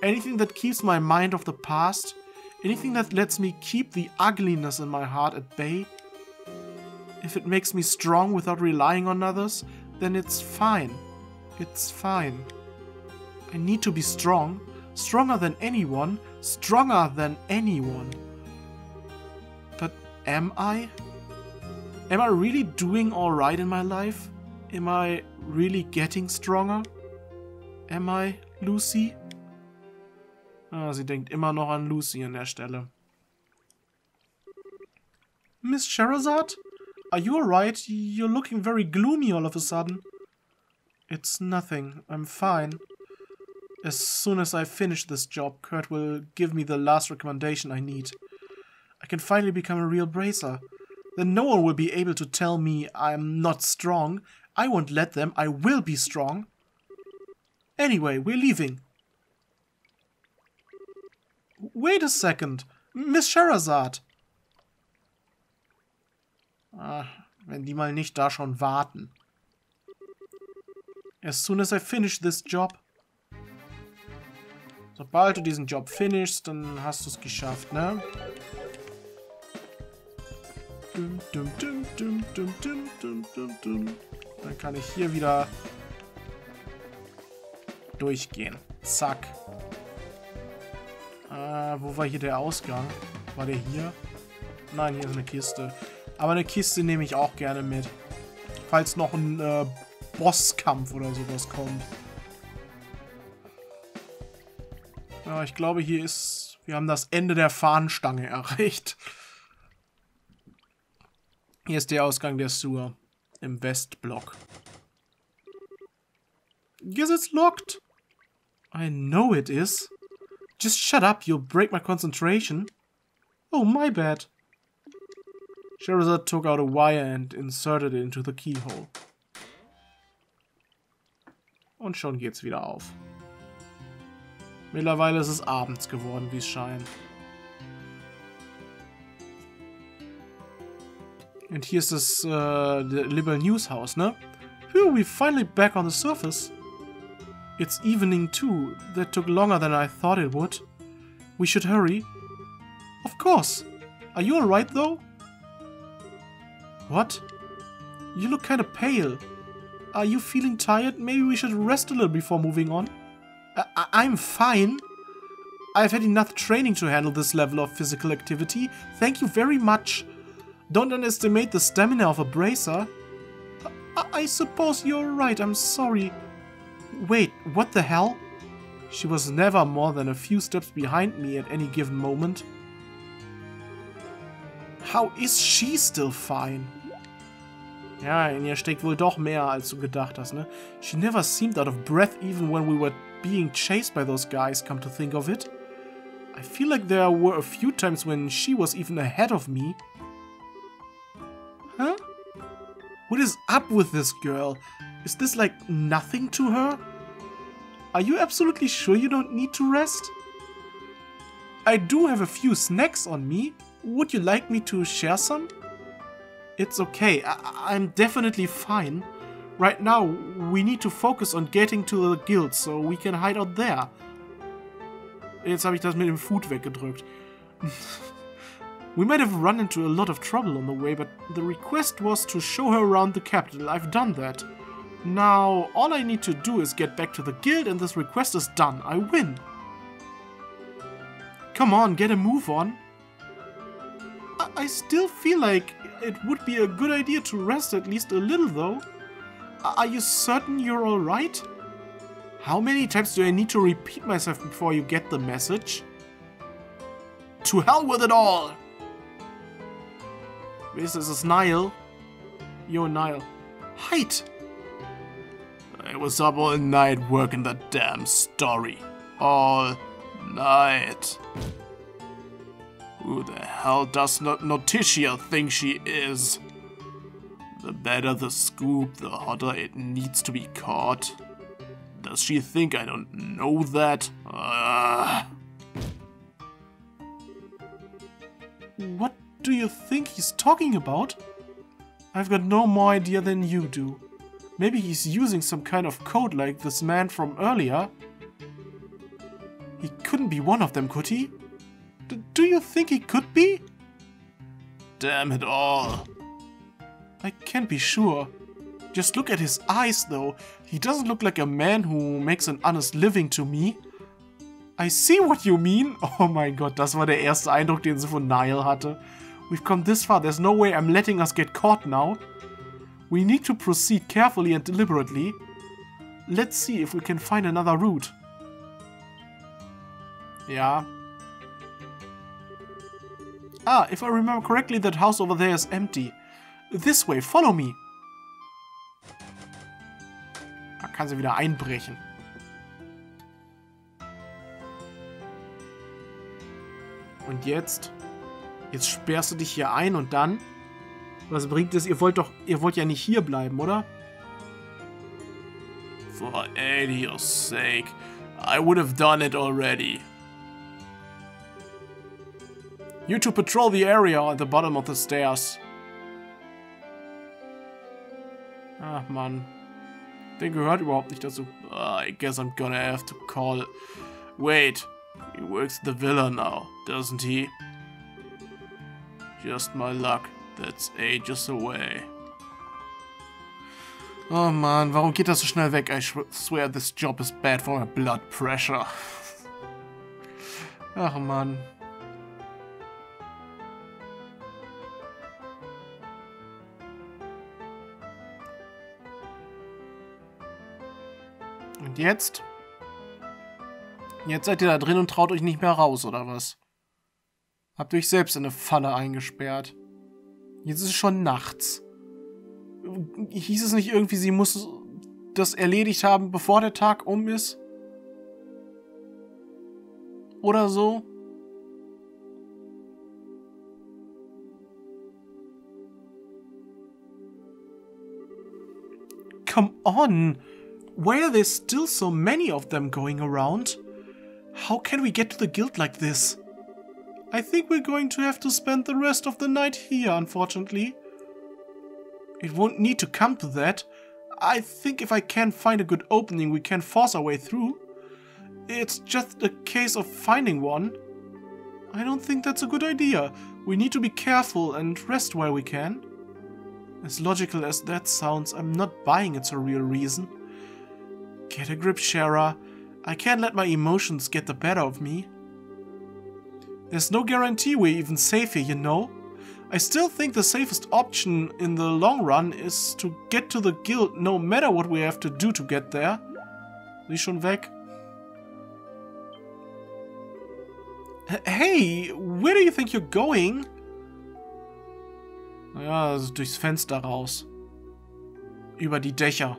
Anything that keeps my mind off the past, anything that lets me keep the ugliness in my heart at bay. If it makes me strong without relying on others, then it's fine. It's fine. I need to be strong, stronger than anyone, stronger than anyone. But am I? Am I really doing alright in my life? Am I really getting stronger? Am I, Lucy? Ah, sie denkt immer noch an Lucy an der Stelle. Miss Scherazard? Are you alright? You're looking very gloomy all of a sudden. It's nothing. I'm fine. As soon as I finish this job, Kurt will give me the last recommendation I need. I can finally become a real bracer. Then no one will be able to tell me I'm not strong. I won't let them. I will be strong. Anyway, we're leaving. Wait a second. Miss Scherazard. Ah, wenn die mal nicht da schon warten. As soon as I finish this job. Sobald du diesen Job finishst, dann hast du es geschafft, ne? Dum, dum, dum, dum, dum, dum, dum, dum, dum. Dann kann ich hier wieder durchgehen. Zack. Äh, wo war hier der Ausgang? War der hier? Nein, hier ist eine Kiste. Aber eine Kiste nehme ich auch gerne mit. Falls noch ein äh, Bosskampf oder sowas kommt. Ja, ich glaube, hier ist... Wir haben das Ende der Fahnenstange (laughs) erreicht. Hier ist der Ausgang der Sewer. Im Westblock. Guess it's locked. I know it is. Just shut up, you'll break my concentration. Oh, my bad. Sherazad took out a wire and inserted it into the keyhole. Und schon geht's wieder auf. Mittlerweile ist es abends geworden, wie es scheint. Und hier ist das uh, Liberl News House, ne? Phew, we're finally back on the surface. It's evening too. That took longer than I thought it would. We should hurry. Of course. Are you alright though? What? You look kinda pale. Are you feeling tired? Maybe we should rest a little before moving on. Uh, I I'm fine. I've had enough training to handle this level of physical activity. Thank you very much. Don't underestimate the stamina of a bracer. I, I suppose you're right, I'm sorry. Wait, what the hell? She was never more than a few steps behind me at any given moment. How is she still fine? Ja, in ihr steckt wohl doch mehr, als du gedacht hast, ne? She never seemed out of breath even when we were being chased by those guys, come to think of it. I feel like there were a few times when she was even ahead of me. Huh? What is up with this girl? Is this like nothing to her? Are you absolutely sure you don't need to rest? I do have a few snacks on me. Would you like me to share some? It's okay, I am definitely fine. Right now, we need to focus on getting to the guild, so we can hide out there. Jetzt habe ich das mit dem Food weggedrückt. (laughs) we might have run into a lot of trouble on the way, but the request was to show her around the capital. I've done that. Now, all I need to do is get back to the guild and this request is done. I win. Come on, get a move on. I, I still feel like it would be a good idea to rest at least a little though. Are you certain you're alright? How many times do I need to repeat myself before you get the message? To hell with it all! This is Nial. Yo, Nial. Height! I was up all night working that damn story. All night. Who the hell does not Notitia think she is? The better the scoop, the hotter it needs to be caught. Does she think I don't know that? Uh... What do you think he's talking about? I've got no more idea than you do. Maybe he's using some kind of code like this man from earlier. He couldn't be one of them, could he? D do you think he could be? Damn it all. I can't be sure. Just look at his eyes though. He doesn't look like a man who makes an honest living to me. I see what you mean. (laughs) Oh mein Gott, das war der erste Eindruck, den sie von Nial hatte. We've come this far. There's no way I'm letting us get caught now. We need to proceed carefully and deliberately. Let's see if we can find another route. Yeah. Ah, if I remember correctly, that house over there is empty. This way, follow me. Da kann sie wieder einbrechen. Und jetzt? Jetzt sperrst du dich hier ein und dann? Was bringt es? Ihr wollt doch, ihr wollt ja nicht hier bleiben, oder? For Adios sake, I would have done it already. You to patrol the area at the bottom of the stairs. Ach man. Der gehört überhaupt nicht dazu. Uh, I guess I'm gonna have to call... Wait, he works the villa now, doesn't he? Just my luck. That's ages away. Oh man, warum geht das so schnell weg? I swear this job is bad for my blood pressure. (laughs) Ach man. Und jetzt? Jetzt seid ihr da drin und traut euch nicht mehr raus, oder was? Habt euch selbst in eine Falle eingesperrt. Jetzt ist es schon nachts. Hieß es nicht irgendwie, sie muss das erledigt haben, bevor der Tag um ist? Oder so? Come on! Why are there still so many of them going around? How can we get to the guild like this? I think we're going to have to spend the rest of the night here, unfortunately. It won't need to come to that. I think if I can find a good opening, we can force our way through. It's just a case of finding one. I don't think that's a good idea. We need to be careful and rest while we can. As logical as that sounds, I'm not buying it's a real reason. Get a grip, Shara. I can't let my emotions get the better of me. There's no guarantee we're even safe here, you know? I still think the safest option in the long run is to get to the guild no matter what we have to do to get there. Sie schon weg? Hey, where do you think you're going? Naja, also durchs Fenster raus. Über die Dächer.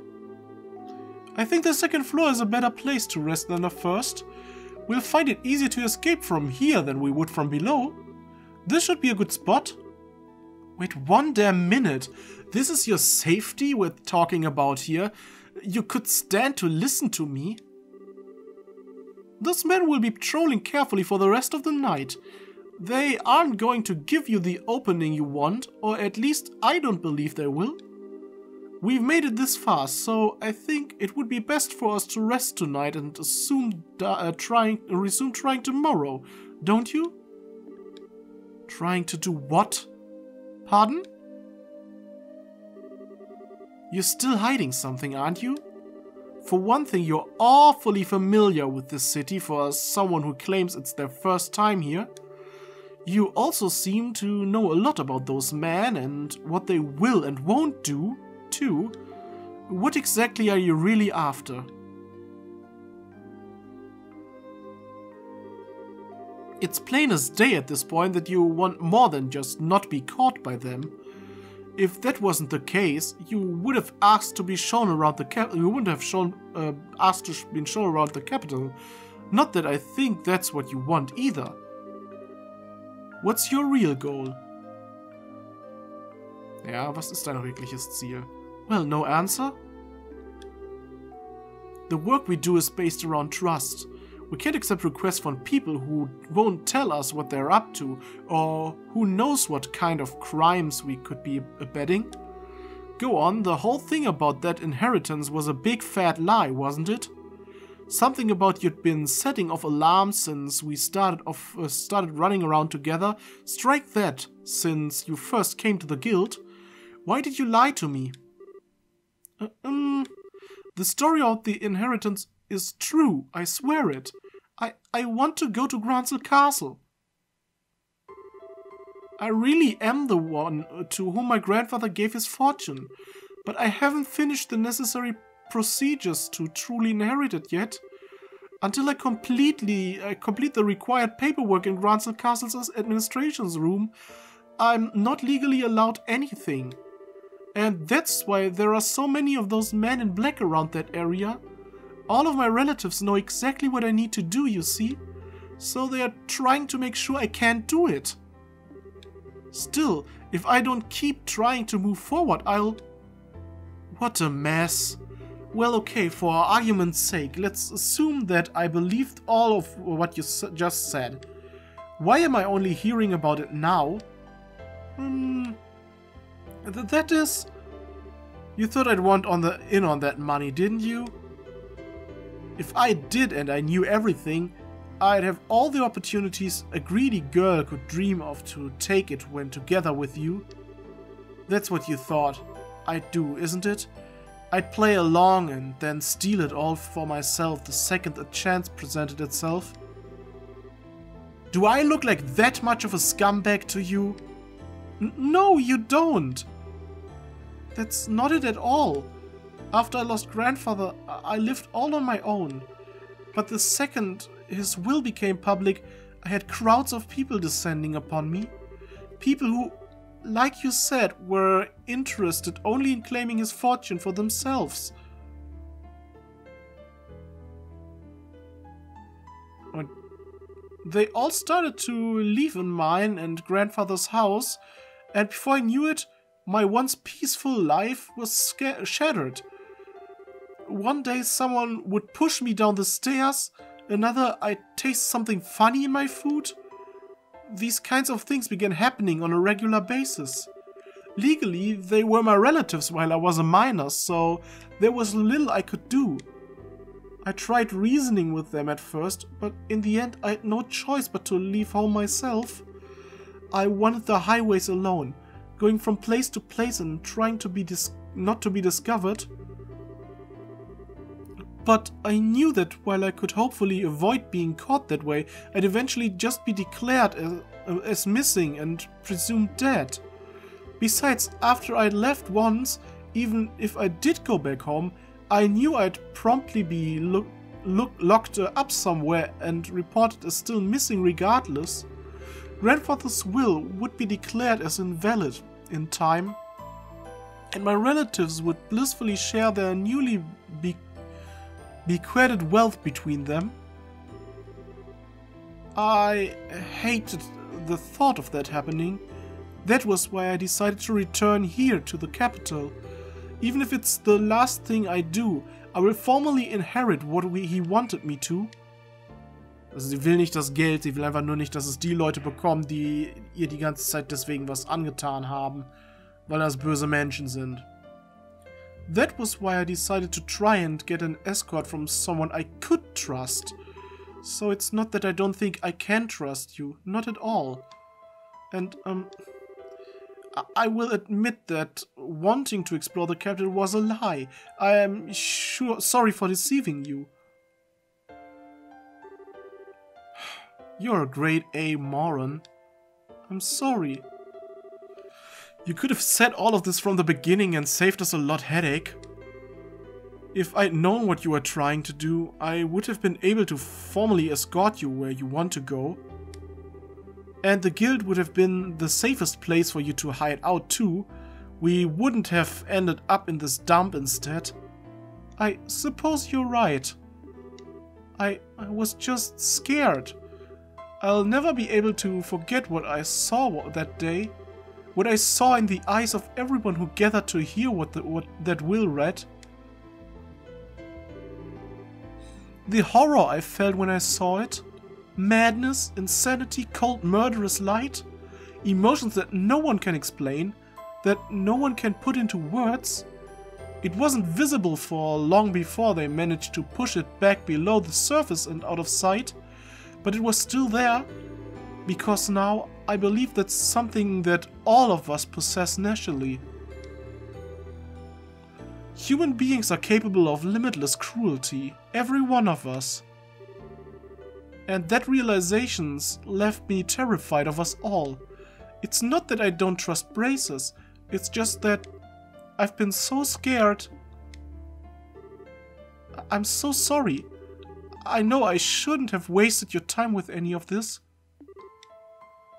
I think the second floor is a better place to rest than the first. We'll find it easier to escape from here than we would from below. This should be a good spot. Wait one damn minute. This is your safety we're talking about here. You could stand to listen to me. Those men will be patrolling carefully for the rest of the night. They aren't going to give you the opening you want, or at least I don't believe they will. We've made it this far, so I think it would be best for us to rest tonight and assume uh, trying resume trying tomorrow, don't you? Trying to do what? Pardon? You're still hiding something, aren't you? For one thing, you're awfully familiar with this city for someone who claims it's their first time here. You also seem to know a lot about those men and what they will and won't do, too. What exactly are you really after? It's plain as day at this point that you want more than just not be caught by them. If that wasn't the case, you would have asked to be shown around the cap. You wouldn't have shown uh, asked to be shown around the capital. Not that I think that's what you want either. What's your real goal? Ja, was ist dein wirkliches Ziel? Well, no answer? The work we do is based around trust. We can't accept requests from people who won't tell us what they're up to, or who knows what kind of crimes we could be abetting. Go on, the whole thing about that inheritance was a big fat lie, wasn't it? Something about you'd been setting off alarms since we started off uh, started running around together. Strike that since you first came to the guild. Why did you lie to me? Uh, um, the story of the inheritance is true. I swear it. I I want to go to Grancel Castle. I really am the one to whom my grandfather gave his fortune, but I haven't finished the necessary procedures to truly inherit it yet. Until I completely uh, complete the required paperwork in Grancel Castle's administration's room, I'm not legally allowed anything. And that's why there are so many of those men in black around that area. All of my relatives know exactly what I need to do, you see? So they are trying to make sure I can't do it. Still, if I don't keep trying to move forward, I'll... What a mess. Well, okay, for argument's sake, let's assume that I believed all of what you just said. Why am I only hearing about it now? Hmm... Th that is... You thought I'd want on the in on that money, didn't you? If I did and I knew everything, I'd have all the opportunities a greedy girl could dream of to take it when together with you. That's what you thought I'd do, isn't it? I'd play along and then steal it all for myself the second a chance presented itself. Do I look like that much of a scumbag to you? N no, you don't. That's not it at all. After I lost grandfather, I lived all on my own. But the second his will became public, I had crowds of people descending upon me. People who like you said, were interested only in claiming his fortune for themselves. They all started to leave in mine and grandfather's house, and before I knew it, my once peaceful life was shattered. One day someone would push me down the stairs, another I'd taste something funny in my food, these kinds of things began happening on a regular basis. Legally, they were my relatives while I was a minor, so there was little I could do. I tried reasoning with them at first, but in the end I had no choice but to leave home myself. I wanted the highways alone, going from place to place and trying to be not to be discovered. But I knew that while I could hopefully avoid being caught that way, I'd eventually just be declared as, as missing and presumed dead. Besides, after I'd left once, even if I did go back home, I knew I'd promptly be lo lo locked up somewhere and reported as still missing regardless. Grandfather's will would be declared as invalid in time, and my relatives would blissfully share their newly be bequeathed wealth between them. I hated the thought of that happening. That was why I decided to return here to the capital. Even if it's the last thing I do, I will formally inherit what we, he wanted me to. Also sie will nicht das Geld, sie will einfach nur nicht, dass es die Leute bekommen, die ihr die ganze Zeit deswegen was angetan haben, weil das böse Menschen sind. That was why I decided to try and get an escort from someone I could trust. So it's not that I don't think I can trust you, not at all. And, um, I will admit that wanting to explore the capital was a lie. I am sure sorry for deceiving you. You're a grade A moron. I'm sorry. You could have said all of this from the beginning and saved us a lot headache. If I'd known what you were trying to do, I would have been able to formally escort you where you want to go. And the guild would have been the safest place for you to hide out too. We wouldn't have ended up in this dump instead. I suppose you're right. I, I was just scared. I'll never be able to forget what I saw that day. What I saw in the eyes of everyone who gathered to hear what, the, what that will read. The horror I felt when I saw it. Madness, insanity, cold murderous light. Emotions that no one can explain, that no one can put into words. It wasn't visible for long before they managed to push it back below the surface and out of sight but it was still there because now I believe that's something that all of us possess naturally. Human beings are capable of limitless cruelty, every one of us. And that realizations left me terrified of us all. It's not that I don't trust bracers, it's just that I've been so scared. I'm so sorry. I know I shouldn't have wasted your time with any of this.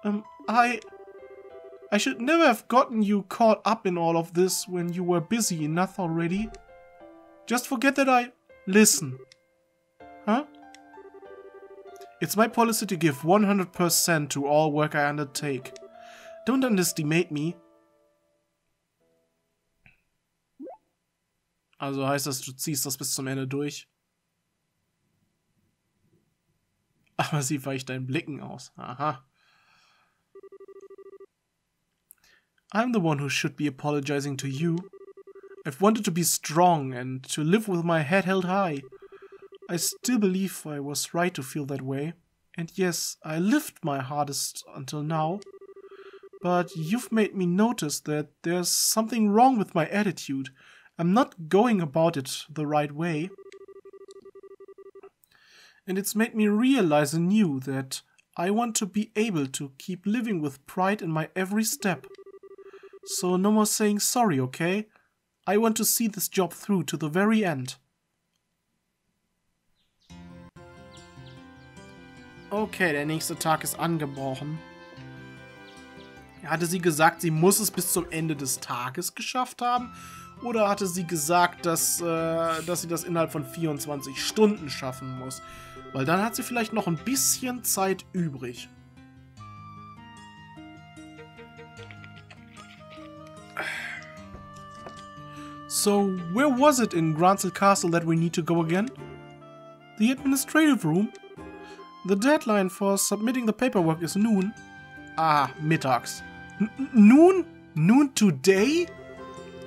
Um, I... I should never have gotten you caught up in all of this when you were busy enough already. Just forget that I... Listen. Huh? It's my policy to give 100% to all work I undertake. Don't underestimate me. Also heißt das, du ziehst das bis zum Ende durch? Aber sie weicht deinen Blicken aus. Aha. I'm the one who should be apologizing to you. I've wanted to be strong and to live with my head held high. I still believe I was right to feel that way. And yes, I lived my hardest until now. But you've made me notice that there's something wrong with my attitude. I'm not going about it the right way and it's made me realize anew that I want to be able to keep living with pride in my every step. So no more saying sorry, okay? I want to see this job through to the very end. Okay, der nächste Tag ist angebrochen. Hatte sie gesagt, sie muss es bis zum Ende des Tages geschafft haben? Oder hatte sie gesagt, dass, äh, dass sie das innerhalb von 24 Stunden schaffen muss? Weil dann hat sie vielleicht noch ein bisschen Zeit übrig. So, where was it in Gransel Castle that we need to go again? The administrative room? The deadline for submitting the paperwork is noon. Ah, mittags. N noon? Noon today?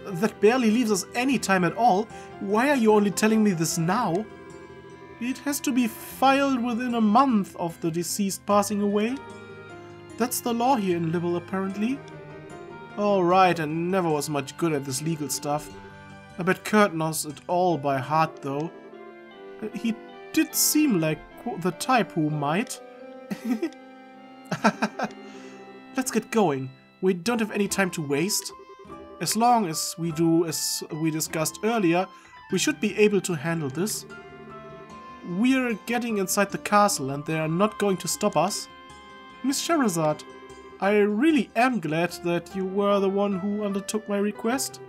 That barely leaves us any time at all. Why are you only telling me this now? It has to be filed within a month of the deceased passing away. That's the law here in Liberl, apparently. Alright, and never was much good at this legal stuff. I bet Kurt knows it all by heart, though. He did seem like the type who might. (laughs) Let's get going. We don't have any time to waste. As long as we do as we discussed earlier, we should be able to handle this. We're getting inside the castle and they are not going to stop us. Miss Scherazard, I really am glad that you were the one who undertook my request.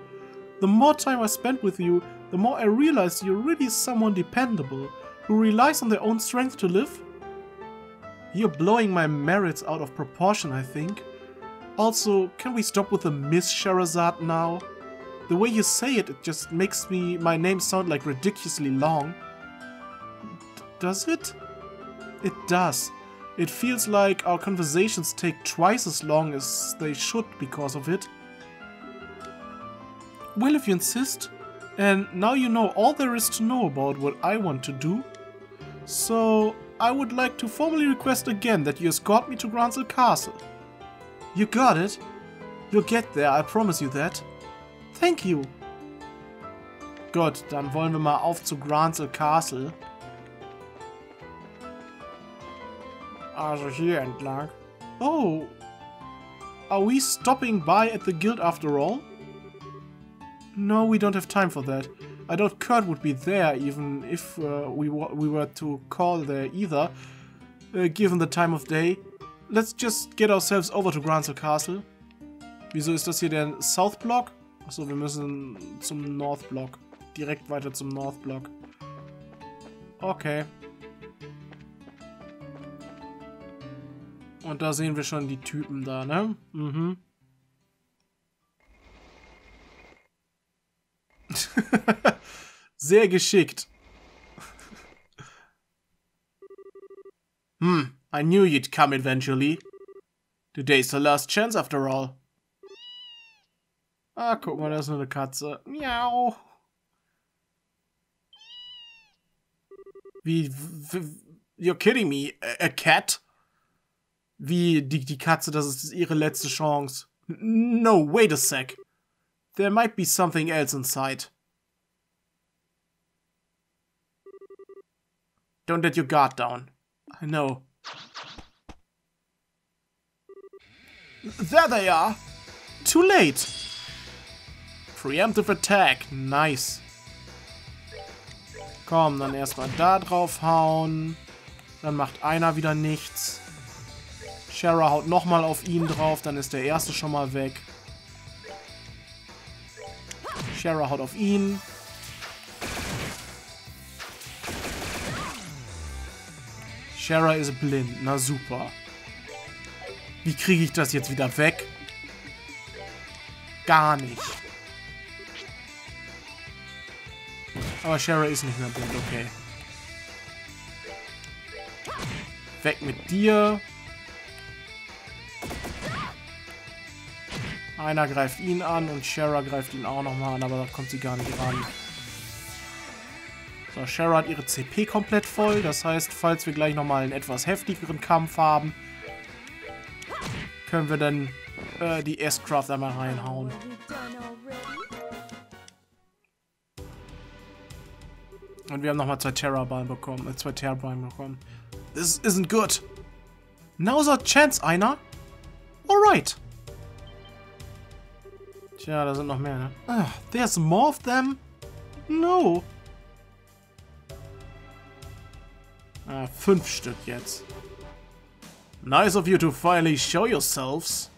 The more time I spent with you, the more I realize you're really someone dependable, who relies on their own strength to live. You're blowing my merits out of proportion, I think. Also, can we stop with the Miss Scherazard now? The way you say it, it just makes me my name sound like ridiculously long. Does it? It does. It feels like our conversations take twice as long as they should because of it. Well, if you insist. And now you know all there is to know about what I want to do. So, I would like to formally request again that you escort me to Grancel Castle. You got it. You'll get there, I promise you that. Thank you. Gut, dann wollen wir mal auf zu Grancel Castle. Also hier entlang. Oh. Are we stopping by at the guild after all? No, we don't have time for that. I doubt Kurt would be there even if uh, we, we were to call there either, uh, given the time of day. Let's just get ourselves over to Grancel Castle. Wieso ist das hier der South Block? Achso, wir müssen zum North Block. Direkt weiter zum North Block. Okay. Und da sehen wir schon die Typen da, ne? Mhm. (laughs) Sehr geschickt. Hmm, I knew you'd come eventually. Today's the last chance after all. Ah, guck mal, da ist nur eine Katze. Miau. Wie, you're kidding me? A, a cat? Wie, die, die Katze, das ist ihre letzte Chance. No, wait a sec. There might be something else inside. Don't let your guard down. I know. There they are! Too late! Preemptive attack. Nice. Komm, dann erstmal da drauf hauen. Dann macht einer wieder nichts. Shara haut nochmal auf ihn drauf, dann ist der erste schon mal weg. Shara haut auf ihn. Shara ist blind. Na super. Wie kriege ich das jetzt wieder weg? Gar nicht. Aber Shara ist nicht mehr blind, okay. Weg mit dir. Einer greift ihn an und Shara greift ihn auch nochmal an, aber da kommt sie gar nicht ran. So, Shara hat ihre CP komplett voll. Das heißt, falls wir gleich nochmal einen etwas heftigeren Kampf haben, können wir dann äh, die S-Craft einmal reinhauen. Und wir haben nochmal zwei Terrorballen bekommen. Äh, zwei Terrorballen bekommen. This isn't good. Now's our chance, einer. Alright. Da sind noch mehr, ne? Ah, there's more of them? No. Ah, fünf Stück jetzt. Nice of you to finally show yourselves.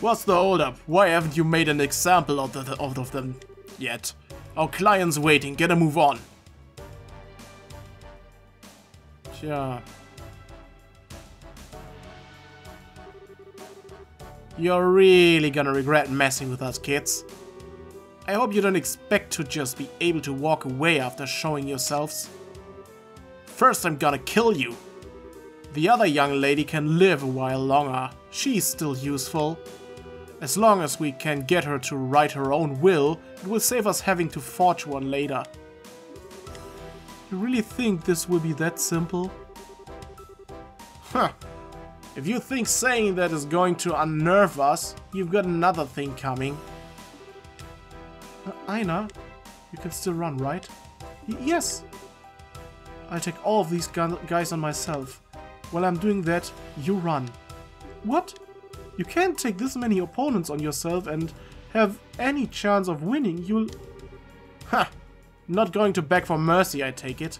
What's the holdup? Why haven't you made an example of, the, of them yet? Our client's waiting, get a move on. Tja, You're really gonna regret messing with us, kids. I hope you don't expect to just be able to walk away after showing yourselves. First I'm gonna kill you. The other young lady can live a while longer. She's still useful. As long as we can get her to write her own will, it will save us having to forge one later. You really think this will be that simple? Huh. If you think saying that is going to unnerve us, you've got another thing coming. Uh, Aina, you can still run, right? Y yes! I'll take all of these guys on myself. While I'm doing that, you run. What? You can't take this many opponents on yourself and have any chance of winning, you'll... Ha! Not going to beg for mercy, I take it.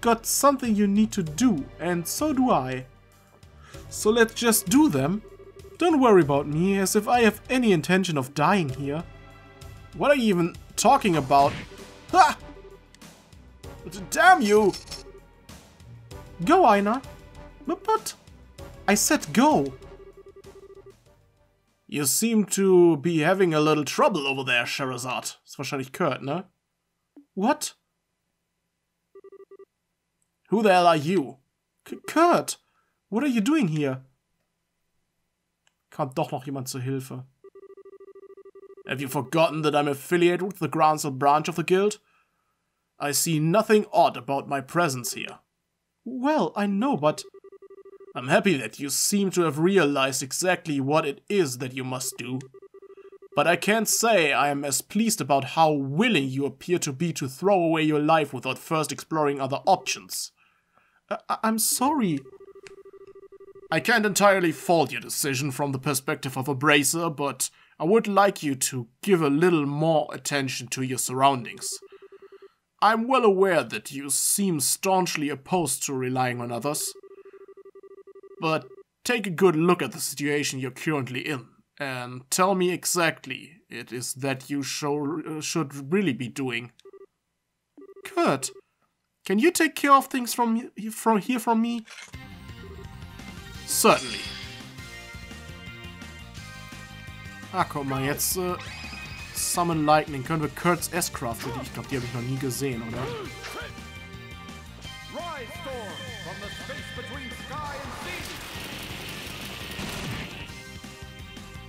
Got something you need to do, and so do I. So let's just do them. Don't worry about me, as if I have any intention of dying here. What are you even talking about? Ha! Damn you! Go, Aina. But, I said go. You seem to be having a little trouble over there, Scherazard. Ist wahrscheinlich Kurt, ne? What? Who the hell are you? K Kurt, what are you doing here? Kam doch noch jemand zur Hilfe. Have you forgotten that I'm affiliated with the Grancel branch of the guild? I see nothing odd about my presence here. Well, I know, but... I'm happy that you seem to have realized exactly what it is that you must do. But I can't say I am as pleased about how willing you appear to be to throw away your life without first exploring other options. I I'm sorry. I can't entirely fault your decision from the perspective of a bracer, but I would like you to give a little more attention to your surroundings. I'm well aware that you seem staunchly opposed to relying on others. But take a good look at the situation you're currently in, and tell me exactly it is that you uh, should really be doing. Kurt, can you take care of things from, from here from me? Certainly. Ah, guck mal, jetzt äh, Summon Lightning können wir Kurt's S-Craft, ich glaube, die habe ich noch nie gesehen, oder?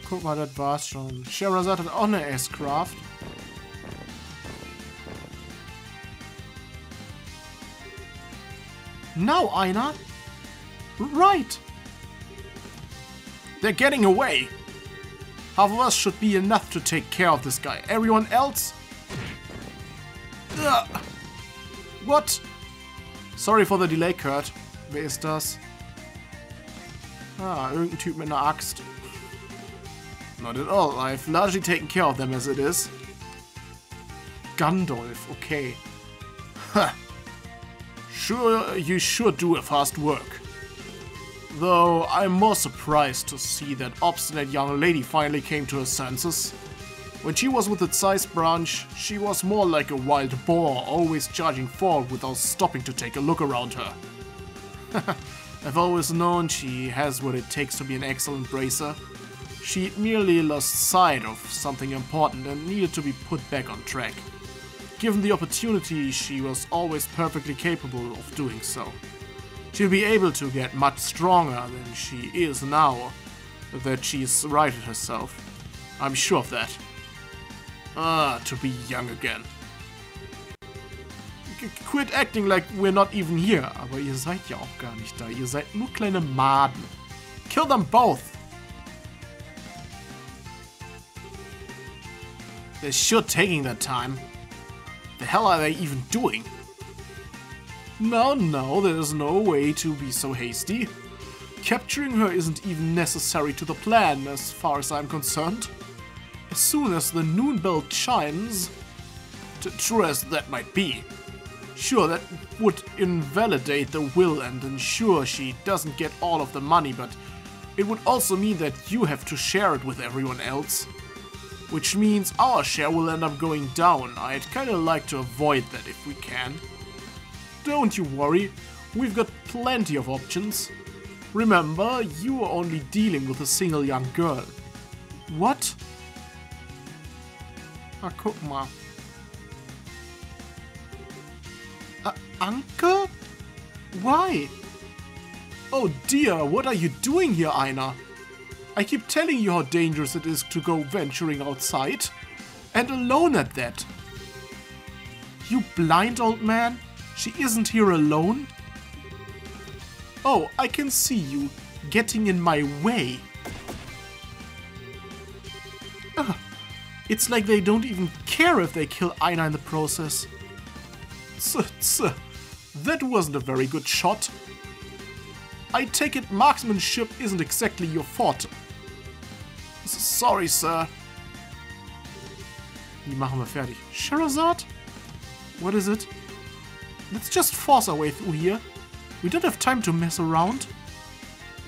Guck mal, das war's schon. Sherazad hat auch eine S-Craft. Now, einer? Right! They're getting away! Half of us should be enough to take care of this guy. Everyone else? Ugh. What? Sorry for the delay, Kurt. Wer ist das? Ah, irgendein Typ mit einer Axt. Not at all. I've largely taken care of them as it is. Gandalf, okay. Huh. Sure, you sure do a fast work. Though I'm more surprised to see that obstinate young lady finally came to her senses. When she was with the Zeiss branch, she was more like a wild boar, always charging forward without stopping to take a look around her. (laughs) I've always known she has what it takes to be an excellent bracer. She merely lost sight of something important and needed to be put back on track. Given the opportunity, she was always perfectly capable of doing so. She'll be able to get much stronger than she is now that she's righted herself. I'm sure of that. Ah, to be young again. Qu quit acting like we're not even here. Aber ihr seid ja auch gar nicht da. Ihr seid nur kleine Maden. Kill them both! They're sure taking their time. The hell are they even doing? No, no, there's no way to be so hasty. Capturing her isn't even necessary to the plan, as far as I'm concerned. As soon as the noon bell chimes... True as that might be. Sure, that would invalidate the will and ensure she doesn't get all of the money, but it would also mean that you have to share it with everyone else. Which means our share will end up going down. I'd kinda like to avoid that if we can. Don't you worry, we've got plenty of options. Remember, you are only dealing with a single young girl. What? Ah, guck. Uh? Why? Oh dear, what are you doing here, Aina? I keep telling you how dangerous it is to go venturing outside. And alone at that. You blind old man? She isn't here alone? Oh, I can see you getting in my way. Ugh. It's like they don't even care if they kill Aina in the process. Tsk. That wasn't a very good shot. I take it marksmanship isn't exactly your forte. Sorry, sir. Die machen wir fertig. Scherazard? What is it? Let's just force our way through here. We don't have time to mess around.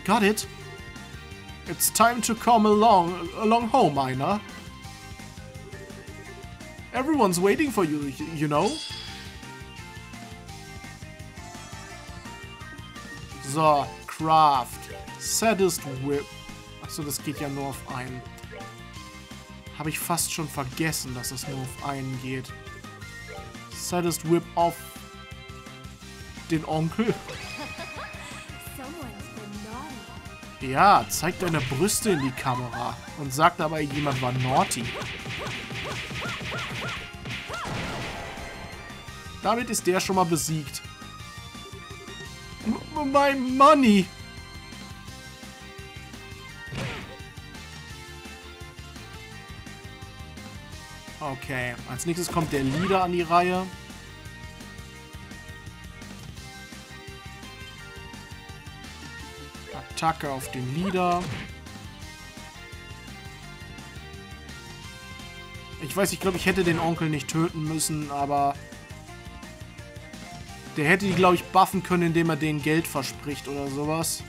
Got it. It's time to come along, along home, Aina. Everyone's waiting for you, you know? So, Craft. Saddest Whip. Achso, das geht ja nur auf einen. Habe ich fast schon vergessen, dass es nur auf einen geht. Saddest Whip auf den Onkel. (laughs) Ja, zeig deine Brüste in die Kamera und sag dabei, jemand war naughty. Damit ist der schon mal besiegt. M my money! Okay, als nächstes kommt der Leader an die Reihe. Attacke auf den Leader. Ich weiß, ich glaube, ich hätte den Onkel nicht töten müssen, aber... Der hätte die, glaube ich, buffen können, indem er denen Geld verspricht oder sowas.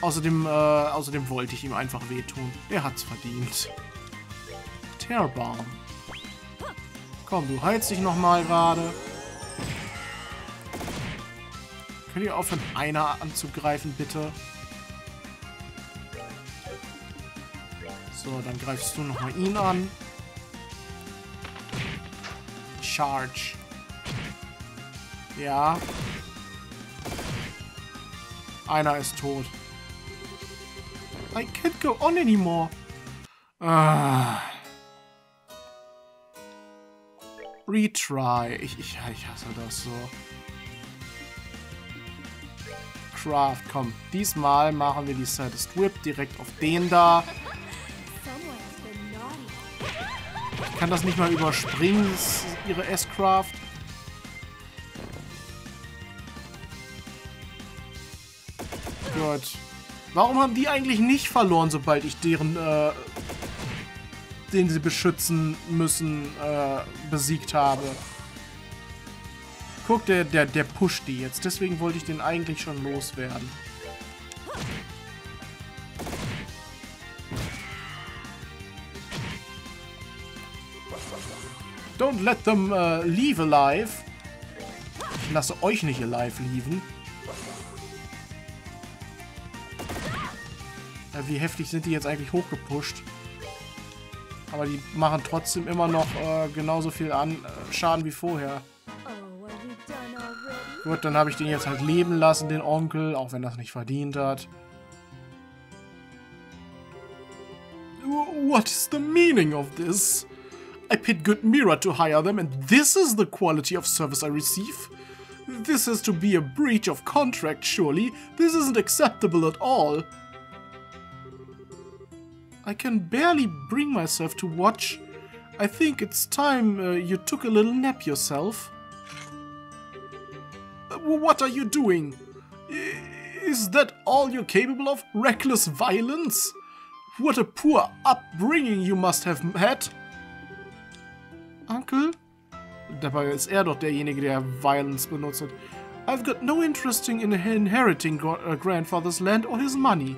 Außerdem, äh, außerdem wollte ich ihm einfach wehtun. Er hat's verdient. Terrorbaum. Komm, du heilst dich nochmal gerade. Könnt ihr aufhören, einer anzugreifen, bitte? So, dann greifst du nochmal ihn an. Charge. Ja. Einer ist tot. I can't go on anymore. Ah. Retry. Ich, ich, ich hasse das so. Craft, komm. Diesmal machen wir die Saddest Whip direkt auf den da. Ich kann das nicht mal überspringen, ihre S-Craft. Gut. Warum haben die eigentlich nicht verloren, sobald ich deren, äh, den sie beschützen müssen, äh, besiegt habe? Guck, der, der, der pusht die jetzt. Deswegen wollte ich den eigentlich schon loswerden. Don't let them uh, leave alive. Ich lasse euch nicht alive lieben. Wie heftig sind die jetzt eigentlich hochgepusht? Aber die machen trotzdem immer noch äh, genauso viel an, äh, Schaden wie vorher. Gut, dann habe ich den jetzt halt leben lassen, den Onkel, auch wenn das nicht verdient hat. What is the meaning of this? I paid good Mira to hire them, and this is the quality of service I receive? This has to be a breach of contract, surely. This isn't acceptable at all. I can barely bring myself to watch. I think it's time uh, you took a little nap yourself. Uh, What are you doing? Is that all you're capable of? Reckless violence? What a poor upbringing you must have had. Uncle? Dabei ist er doch derjenige, der Violence benutzt hat. I've got no interest in inheriting uh, grandfather's land or his money.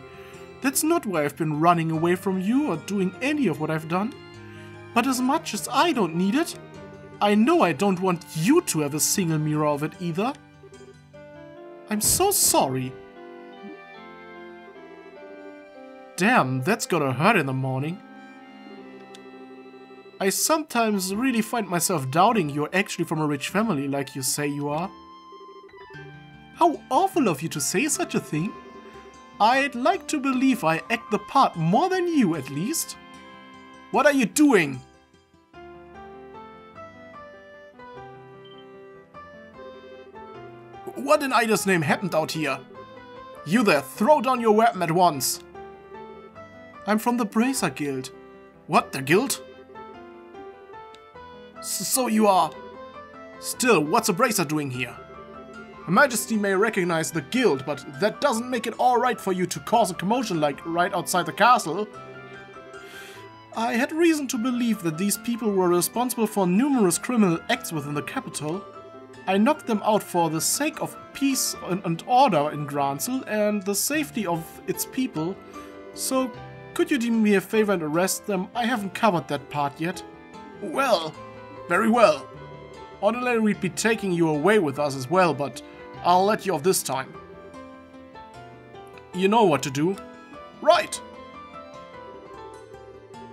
That's not why I've been running away from you or doing any of what I've done. But as much as I don't need it, I know I don't want you to have a single mira of it either. I'm so sorry. Damn, that's gonna hurt in the morning. I sometimes really find myself doubting you're actually from a rich family like you say you are. How awful of you to say such a thing. I'd like to believe I act the part more than you, at least. What are you doing? What in Aidios' name happened out here? You there, throw down your weapon at once. I'm from the Bracer Guild. What, the guild? S- so you are... Still, what's a Bracer doing here? Her Majesty may recognize the guild, but that doesn't make it alright for you to cause a commotion like right outside the castle. I had reason to believe that these people were responsible for numerous criminal acts within the capital. I knocked them out for the sake of peace and, order in Grancel and the safety of its people. So, could you do me a favor and arrest them? I haven't covered that part yet. Well, very well. Ordinarily, we'd be taking you away with us as well, but I'll let you off this time. You know what to do. Right!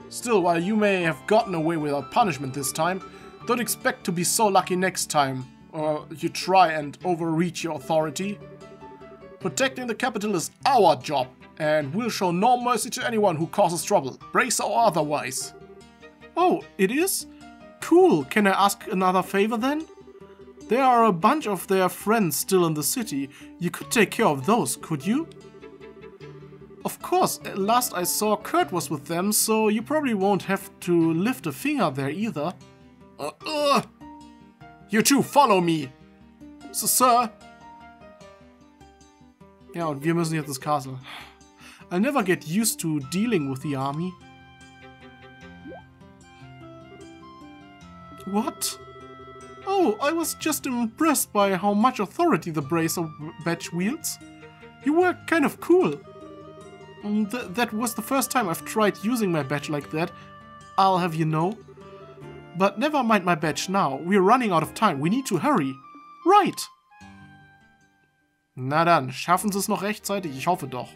Still, while you may have gotten away without punishment this time, Don't expect to be so lucky next time, or you try and overreach your authority. Protecting the capital is our job, and we'll show no mercy to anyone who causes trouble, bracer or otherwise. Oh, it is? Cool. Can I ask another favor then? There are a bunch of their friends still in the city. You could take care of those, could you? Of course, last I saw Kurt was with them, so you probably won't have to lift a finger there either. Uh, uh. You two, follow me! Sir, und wir müssen jetzt ins Castle. I'll never get used to dealing with the army. What? Oh, I was just impressed by how much authority the Bracer badge wields. You were kind of cool. Mm, th that was the first time I've tried using my badge like that, I'll have you know. But never mind my badge now, we're running out of time, we need to hurry. Right! Na dann, schaffen Sie es noch rechtzeitig? Ich hoffe doch.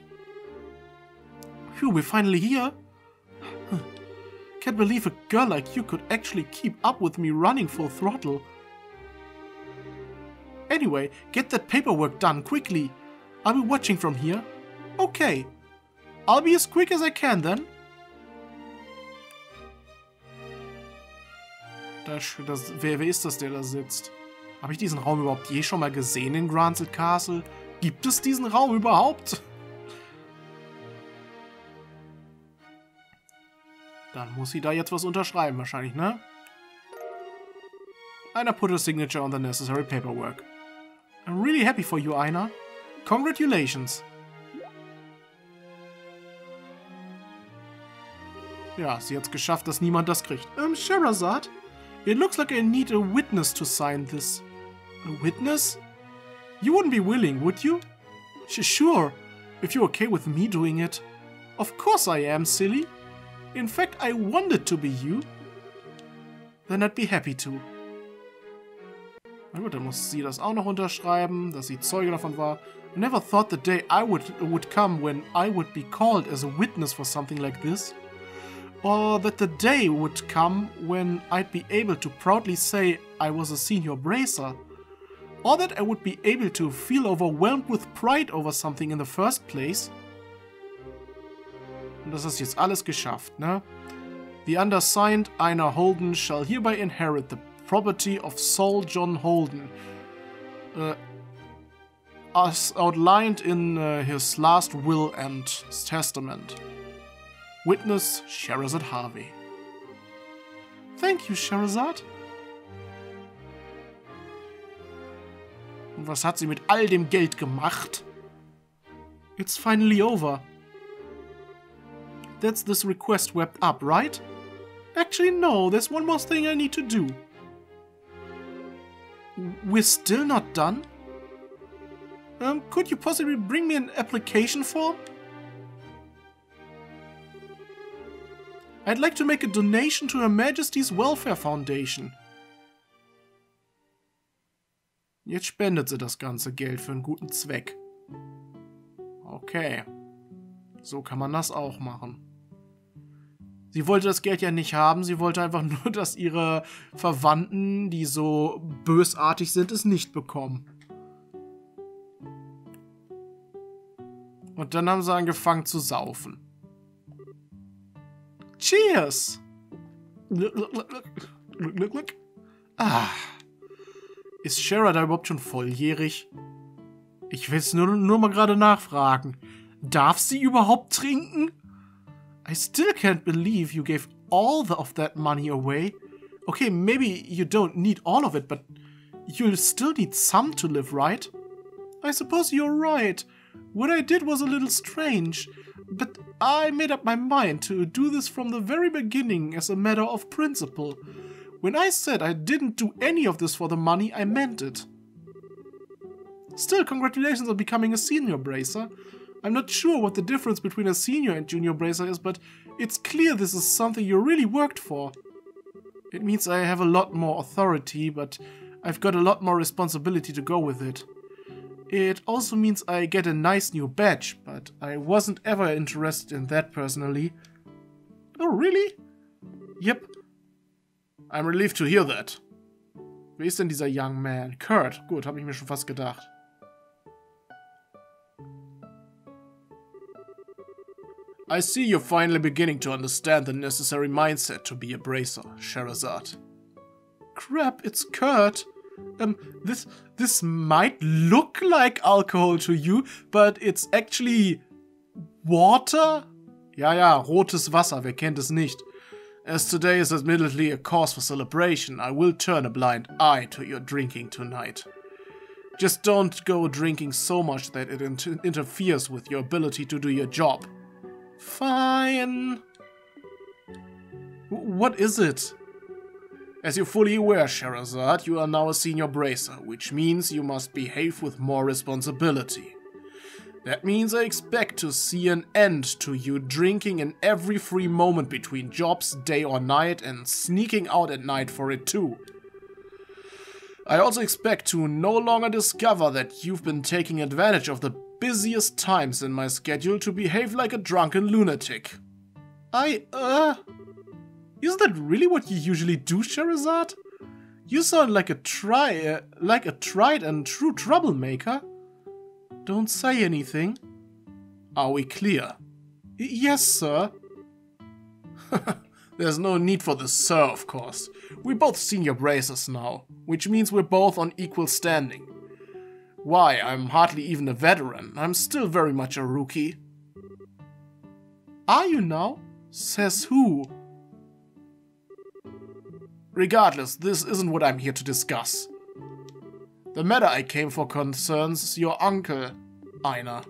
Phew, we're finally here. Can't believe a girl like you could actually keep up with me running full throttle. Anyway, get that paperwork done quickly. I'll be watching from here. Okay. I'll be as quick as I can then. Das, das, wer, wer ist das, der da sitzt? Habe ich diesen Raum überhaupt je schon mal gesehen in Granzel Castle? Gibt es diesen Raum überhaupt? Dann muss sie da jetzt was unterschreiben wahrscheinlich, ne? Aina put her signature on the necessary paperwork. I'm really happy for you, Aina. Congratulations. Ja, sie hat's geschafft, dass niemand das kriegt. Um, Scherazard, it looks like I need a witness to sign this. A witness? You wouldn't be willing, would you? Sh sure, if you're okay with me doing it. Of course I am, silly. In fact, I wanted to be you. Then I'd be happy to. Na gut, dann muss sie das auch noch unterschreiben, dass sie Zeuge davon war. I never thought the day I would would come when I would be called as a witness for something like this. Or that the day would come when I'd be able to proudly say I was a senior bracer. Or that I would be able to feel overwhelmed with pride over something in the first place. Und das ist jetzt alles geschafft, ne? The undersigned Aina Holden shall hereby inherit the property of Saul John Holden, uh, as outlined in uh, his last will and testament. Witness Scherazard Harvey. Thank you, Scherazard. Und was hat sie mit all dem Geld gemacht? It's finally over. That's this request wrapped up, right? Actually, no, there's one more thing I need to do. We're still not done? Um, could you possibly bring me an application form? I'd like to make a donation to Her Majesty's Welfare Foundation. Jetzt spendet sie das ganze Geld für einen guten Zweck. Okay. So kann man das auch machen. Sie wollte das Geld ja nicht haben, sie wollte einfach (laughs) nur, dass ihre Verwandten, die so bösartig sind, es nicht bekommen. Und dann haben sie angefangen zu saufen. Cheers! Look, look, look, look. Ah. Ist Shara da überhaupt schon volljährig? Ich will es nur, nur mal gerade nachfragen. Darf sie überhaupt trinken? I still can't believe you gave all the, of that money away. Okay, maybe you don't need all of it, but you'll still need some to live, right? I suppose you're right. What I did was a little strange, but I made up my mind to do this from the very beginning as a matter of principle. When I said I didn't do any of this for the money, I meant it. Still, congratulations on becoming a senior bracer. I'm not sure what the difference between a senior and junior bracer is, but it's clear this is something you really worked for. It means I have a lot more authority, but I've got a lot more responsibility to go with it. It also means I get a nice new badge, but I wasn't ever interested in that personally. Oh, really? Yep. I'm relieved to hear that. Wer ist denn dieser Young Man? Kurt. Gut, habe ich mir schon fast gedacht. I see you're finally beginning to understand the necessary mindset to be a bracer, Scherazard. Crap, it's Kurt. Um, this this might look like alcohol to you, but it's actually water? Ja, ja, rotes Wasser, wer kennt es nicht? As today is admittedly a cause for celebration, I will turn a blind eye to your drinking tonight. Just don't go drinking so much that it inter interferes with your ability to do your job. Fine. What is it? As you're fully aware, Scherazard, you are now a senior bracer, which means you must behave with more responsibility. That means I expect to see an end to you drinking in every free moment between jobs, day or night, and sneaking out at night for it too. I also expect to no longer discover that you've been taking advantage of the busiest times in my schedule to behave like a drunken lunatic. I, uh... Isn't that really what you usually do, Scherazard? You sound like a try, uh, like a tried and true troublemaker. Don't say anything. Are we clear? Yes, sir. (laughs) There's no need for the sir, of course. We're both senior bracers now, which means we're both on equal standing. Why, I'm hardly even a veteran. I'm still very much a rookie. Are you now? Says who? Regardless, this isn't what I'm here to discuss. The matter I came for concerns your uncle, Aina.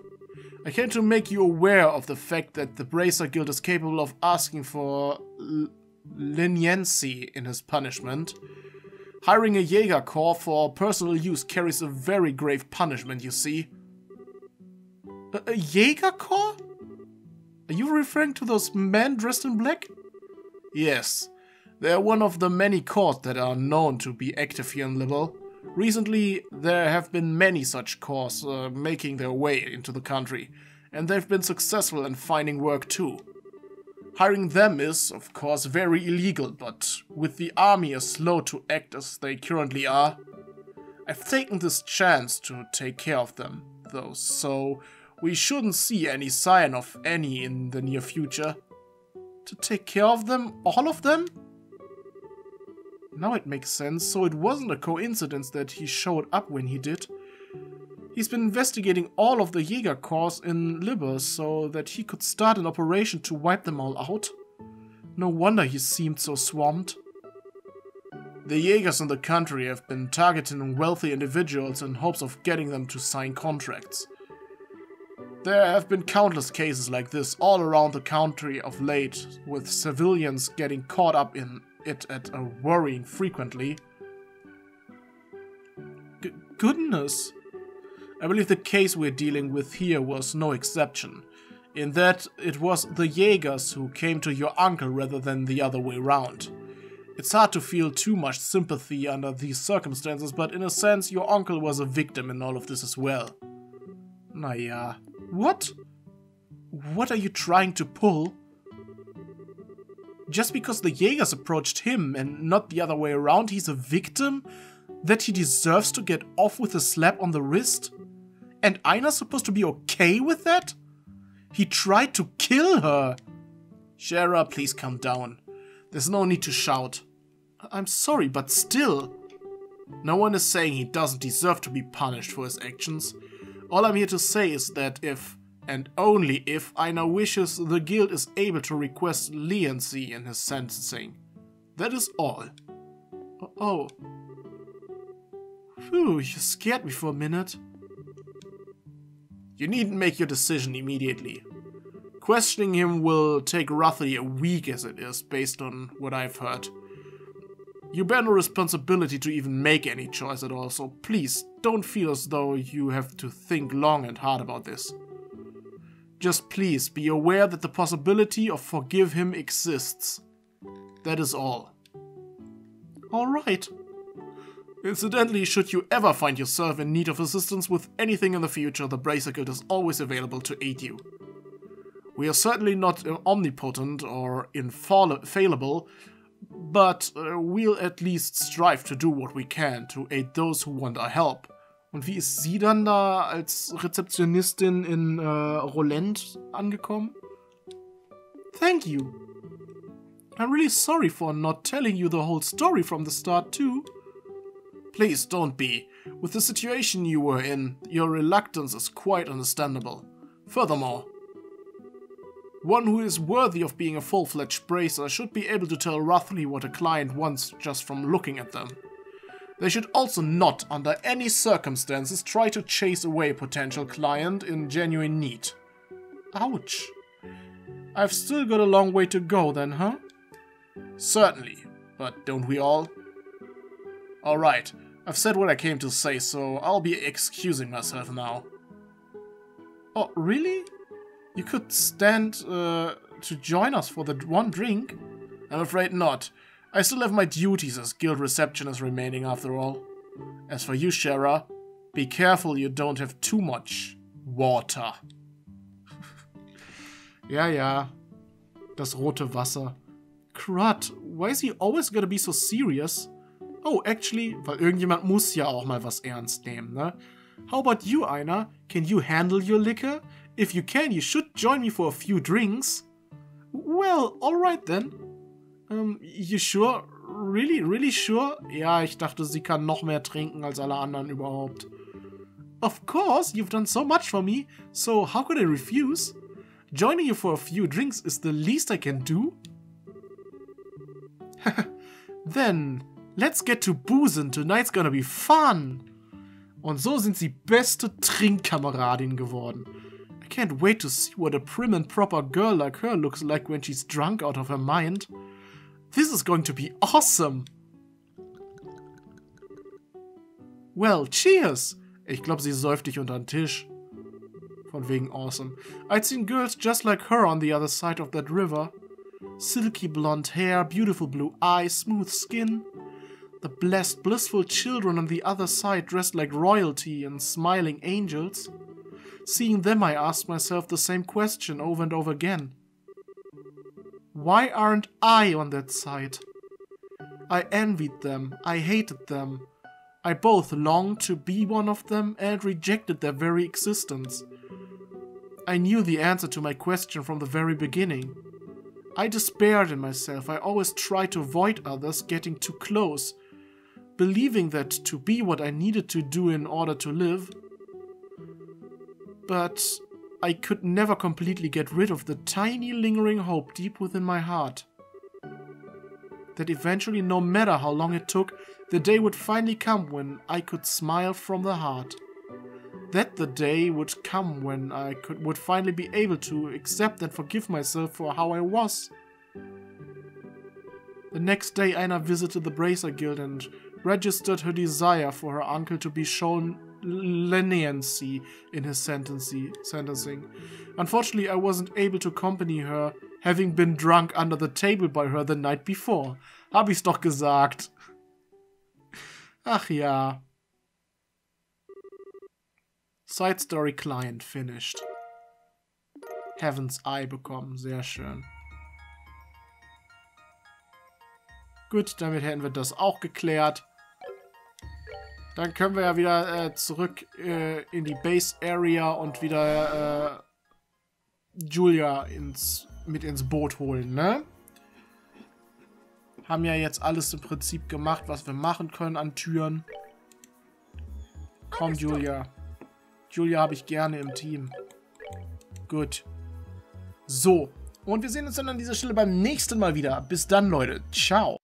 I came to make you aware of the fact that the Bracer Guild is capable of asking for leniency in his punishment. Hiring a Jaeger Corps for personal use carries a very grave punishment, you see. A, a Jaeger Corps? Are you referring to those men dressed in black? Yes. They are one of the many corps that are known to be active here in Liberl. Recently, there have been many such corps uh, making their way into the country, and they've been successful in finding work too. Hiring them is, of course, very illegal, but with the army as slow to act as they currently are, I've taken this chance to take care of them, though, so we shouldn't see any sign of any in the near future. To take care of them? All of them? Now it makes sense, so it wasn't a coincidence that he showed up when he did. He's been investigating all of the Jaeger Corps in Liberl so that he could start an operation to wipe them all out. No wonder he seemed so swamped. The Jaegers in the country have been targeting wealthy individuals in hopes of getting them to sign contracts. There have been countless cases like this all around the country of late, with civilians getting caught up in it at a worrying frequently. G goodness! I believe the case we're dealing with here was no exception, in that it was the Jaegers who came to your uncle rather than the other way round. It's hard to feel too much sympathy under these circumstances, but in a sense your uncle was a victim in all of this as well. Naja, what? What are you trying to pull? Just because the Jaegers approached him and not the other way around, he's a victim? That he deserves to get off with a slap on the wrist? And Aina's supposed to be okay with that? He tried to kill her! Shara, please calm down. There's no need to shout. I'm sorry, but still. No one is saying he doesn't deserve to be punished for his actions. All I'm here to say is that if, and only if, Aina wishes, the guild is able to request leniency in his sentencing. That is all. Oh. Phew, you scared me for a minute. You needn't make your decision immediately. Questioning him will take roughly a week as it is, based on what I've heard. You bear no responsibility to even make any choice at all, so please don't feel as though you have to think long and hard about this. Just please be aware that the possibility of forgive him exists. That is all. Alright. Incidentally, should you ever find yourself in need of assistance with anything in the future, the Bracer Guild is always available to aid you. We are certainly not omnipotent or infallible, But uh, we'll at least strive to do what we can to aid those who want our help. Und wie ist sie dann da als Rezeptionistin in äh, Rolent angekommen? Thank you. I'm really sorry for not telling you the whole story from the start too. Please don't be. With the situation you were in, your reluctance is quite understandable. Furthermore, one who is worthy of being a full-fledged bracer should be able to tell roughly what a client wants just from looking at them. They should also not, under any circumstances, try to chase away a potential client in genuine need. Ouch. I've still got a long way to go then, huh? Certainly, but don't we all? Alright, I've said what I came to say, so I'll be excusing myself now. Oh, really? You could stand uh, to join us for the one drink? I'm afraid not. I still have my duties as guild receptionist remaining after all. As for you, Shara, be careful you don't have too much water. (laughs) yeah, yeah. Das rote Wasser. Crud, why is he always gonna be so serious? Oh, actually, weil irgendjemand muss ja auch mal was ernst nehmen, ne? How about you, Aina? Can you handle your liquor? If you can, you should join me for a few drinks. Well, alright then. Um, you sure? Really, really sure? Ja, ich dachte, sie kann noch mehr trinken als alle anderen überhaupt. Of course, you've done so much for me, so how could I refuse? Joining you for a few drinks is the least I can do. (laughs) Then, let's get to boozing, tonight's gonna be fun! Und so sind sie beste Trinkkameradin geworden. I can't wait to see what a prim and proper girl like her looks like when she's drunk out of her mind. This is going to be awesome! Well, cheers! Ich glaube, sie säuft dich unter den Tisch. Von wegen awesome. I'd seen girls just like her on the other side of that river. Silky blonde hair, beautiful blue eyes, smooth skin. The blessed, blissful children on the other side dressed like royalty and smiling angels. Seeing them, I asked myself the same question over and over again. Why aren't I on that side? I envied them, I hated them. I both longed to be one of them and rejected their very existence. I knew the answer to my question from the very beginning. I despaired in myself. I always tried to avoid others getting too close, believing that to be what I needed to do in order to live. But I could never completely get rid of the tiny lingering hope deep within my heart. That eventually, no matter how long it took, the day would finally come when I could smile from the heart. That the day would come when I could would finally be able to accept and forgive myself for how I was. The next day Aina visited the Bracer Guild and registered her desire for her uncle to be shown leniency in his sentencing. Unfortunately, I wasn't able to accompany her, having been drunk under the table by her the night before. Hab ich's doch gesagt. Ach ja. Side Story Client finished. Heaven's Eye bekommen, sehr schön. Gut, damit hätten wir das auch geklärt. Dann können wir ja wieder äh, zurück äh, in die Base Area und wieder äh, Julia ins, mit ins Boot holen, ne? Haben ja jetzt alles im Prinzip gemacht, was wir machen können an Türen. Komm, Julia. Julia habe ich gerne im Team. Gut. So. Und wir sehen uns dann an dieser Stelle beim nächsten Mal wieder. Bis dann, Leute. Ciao.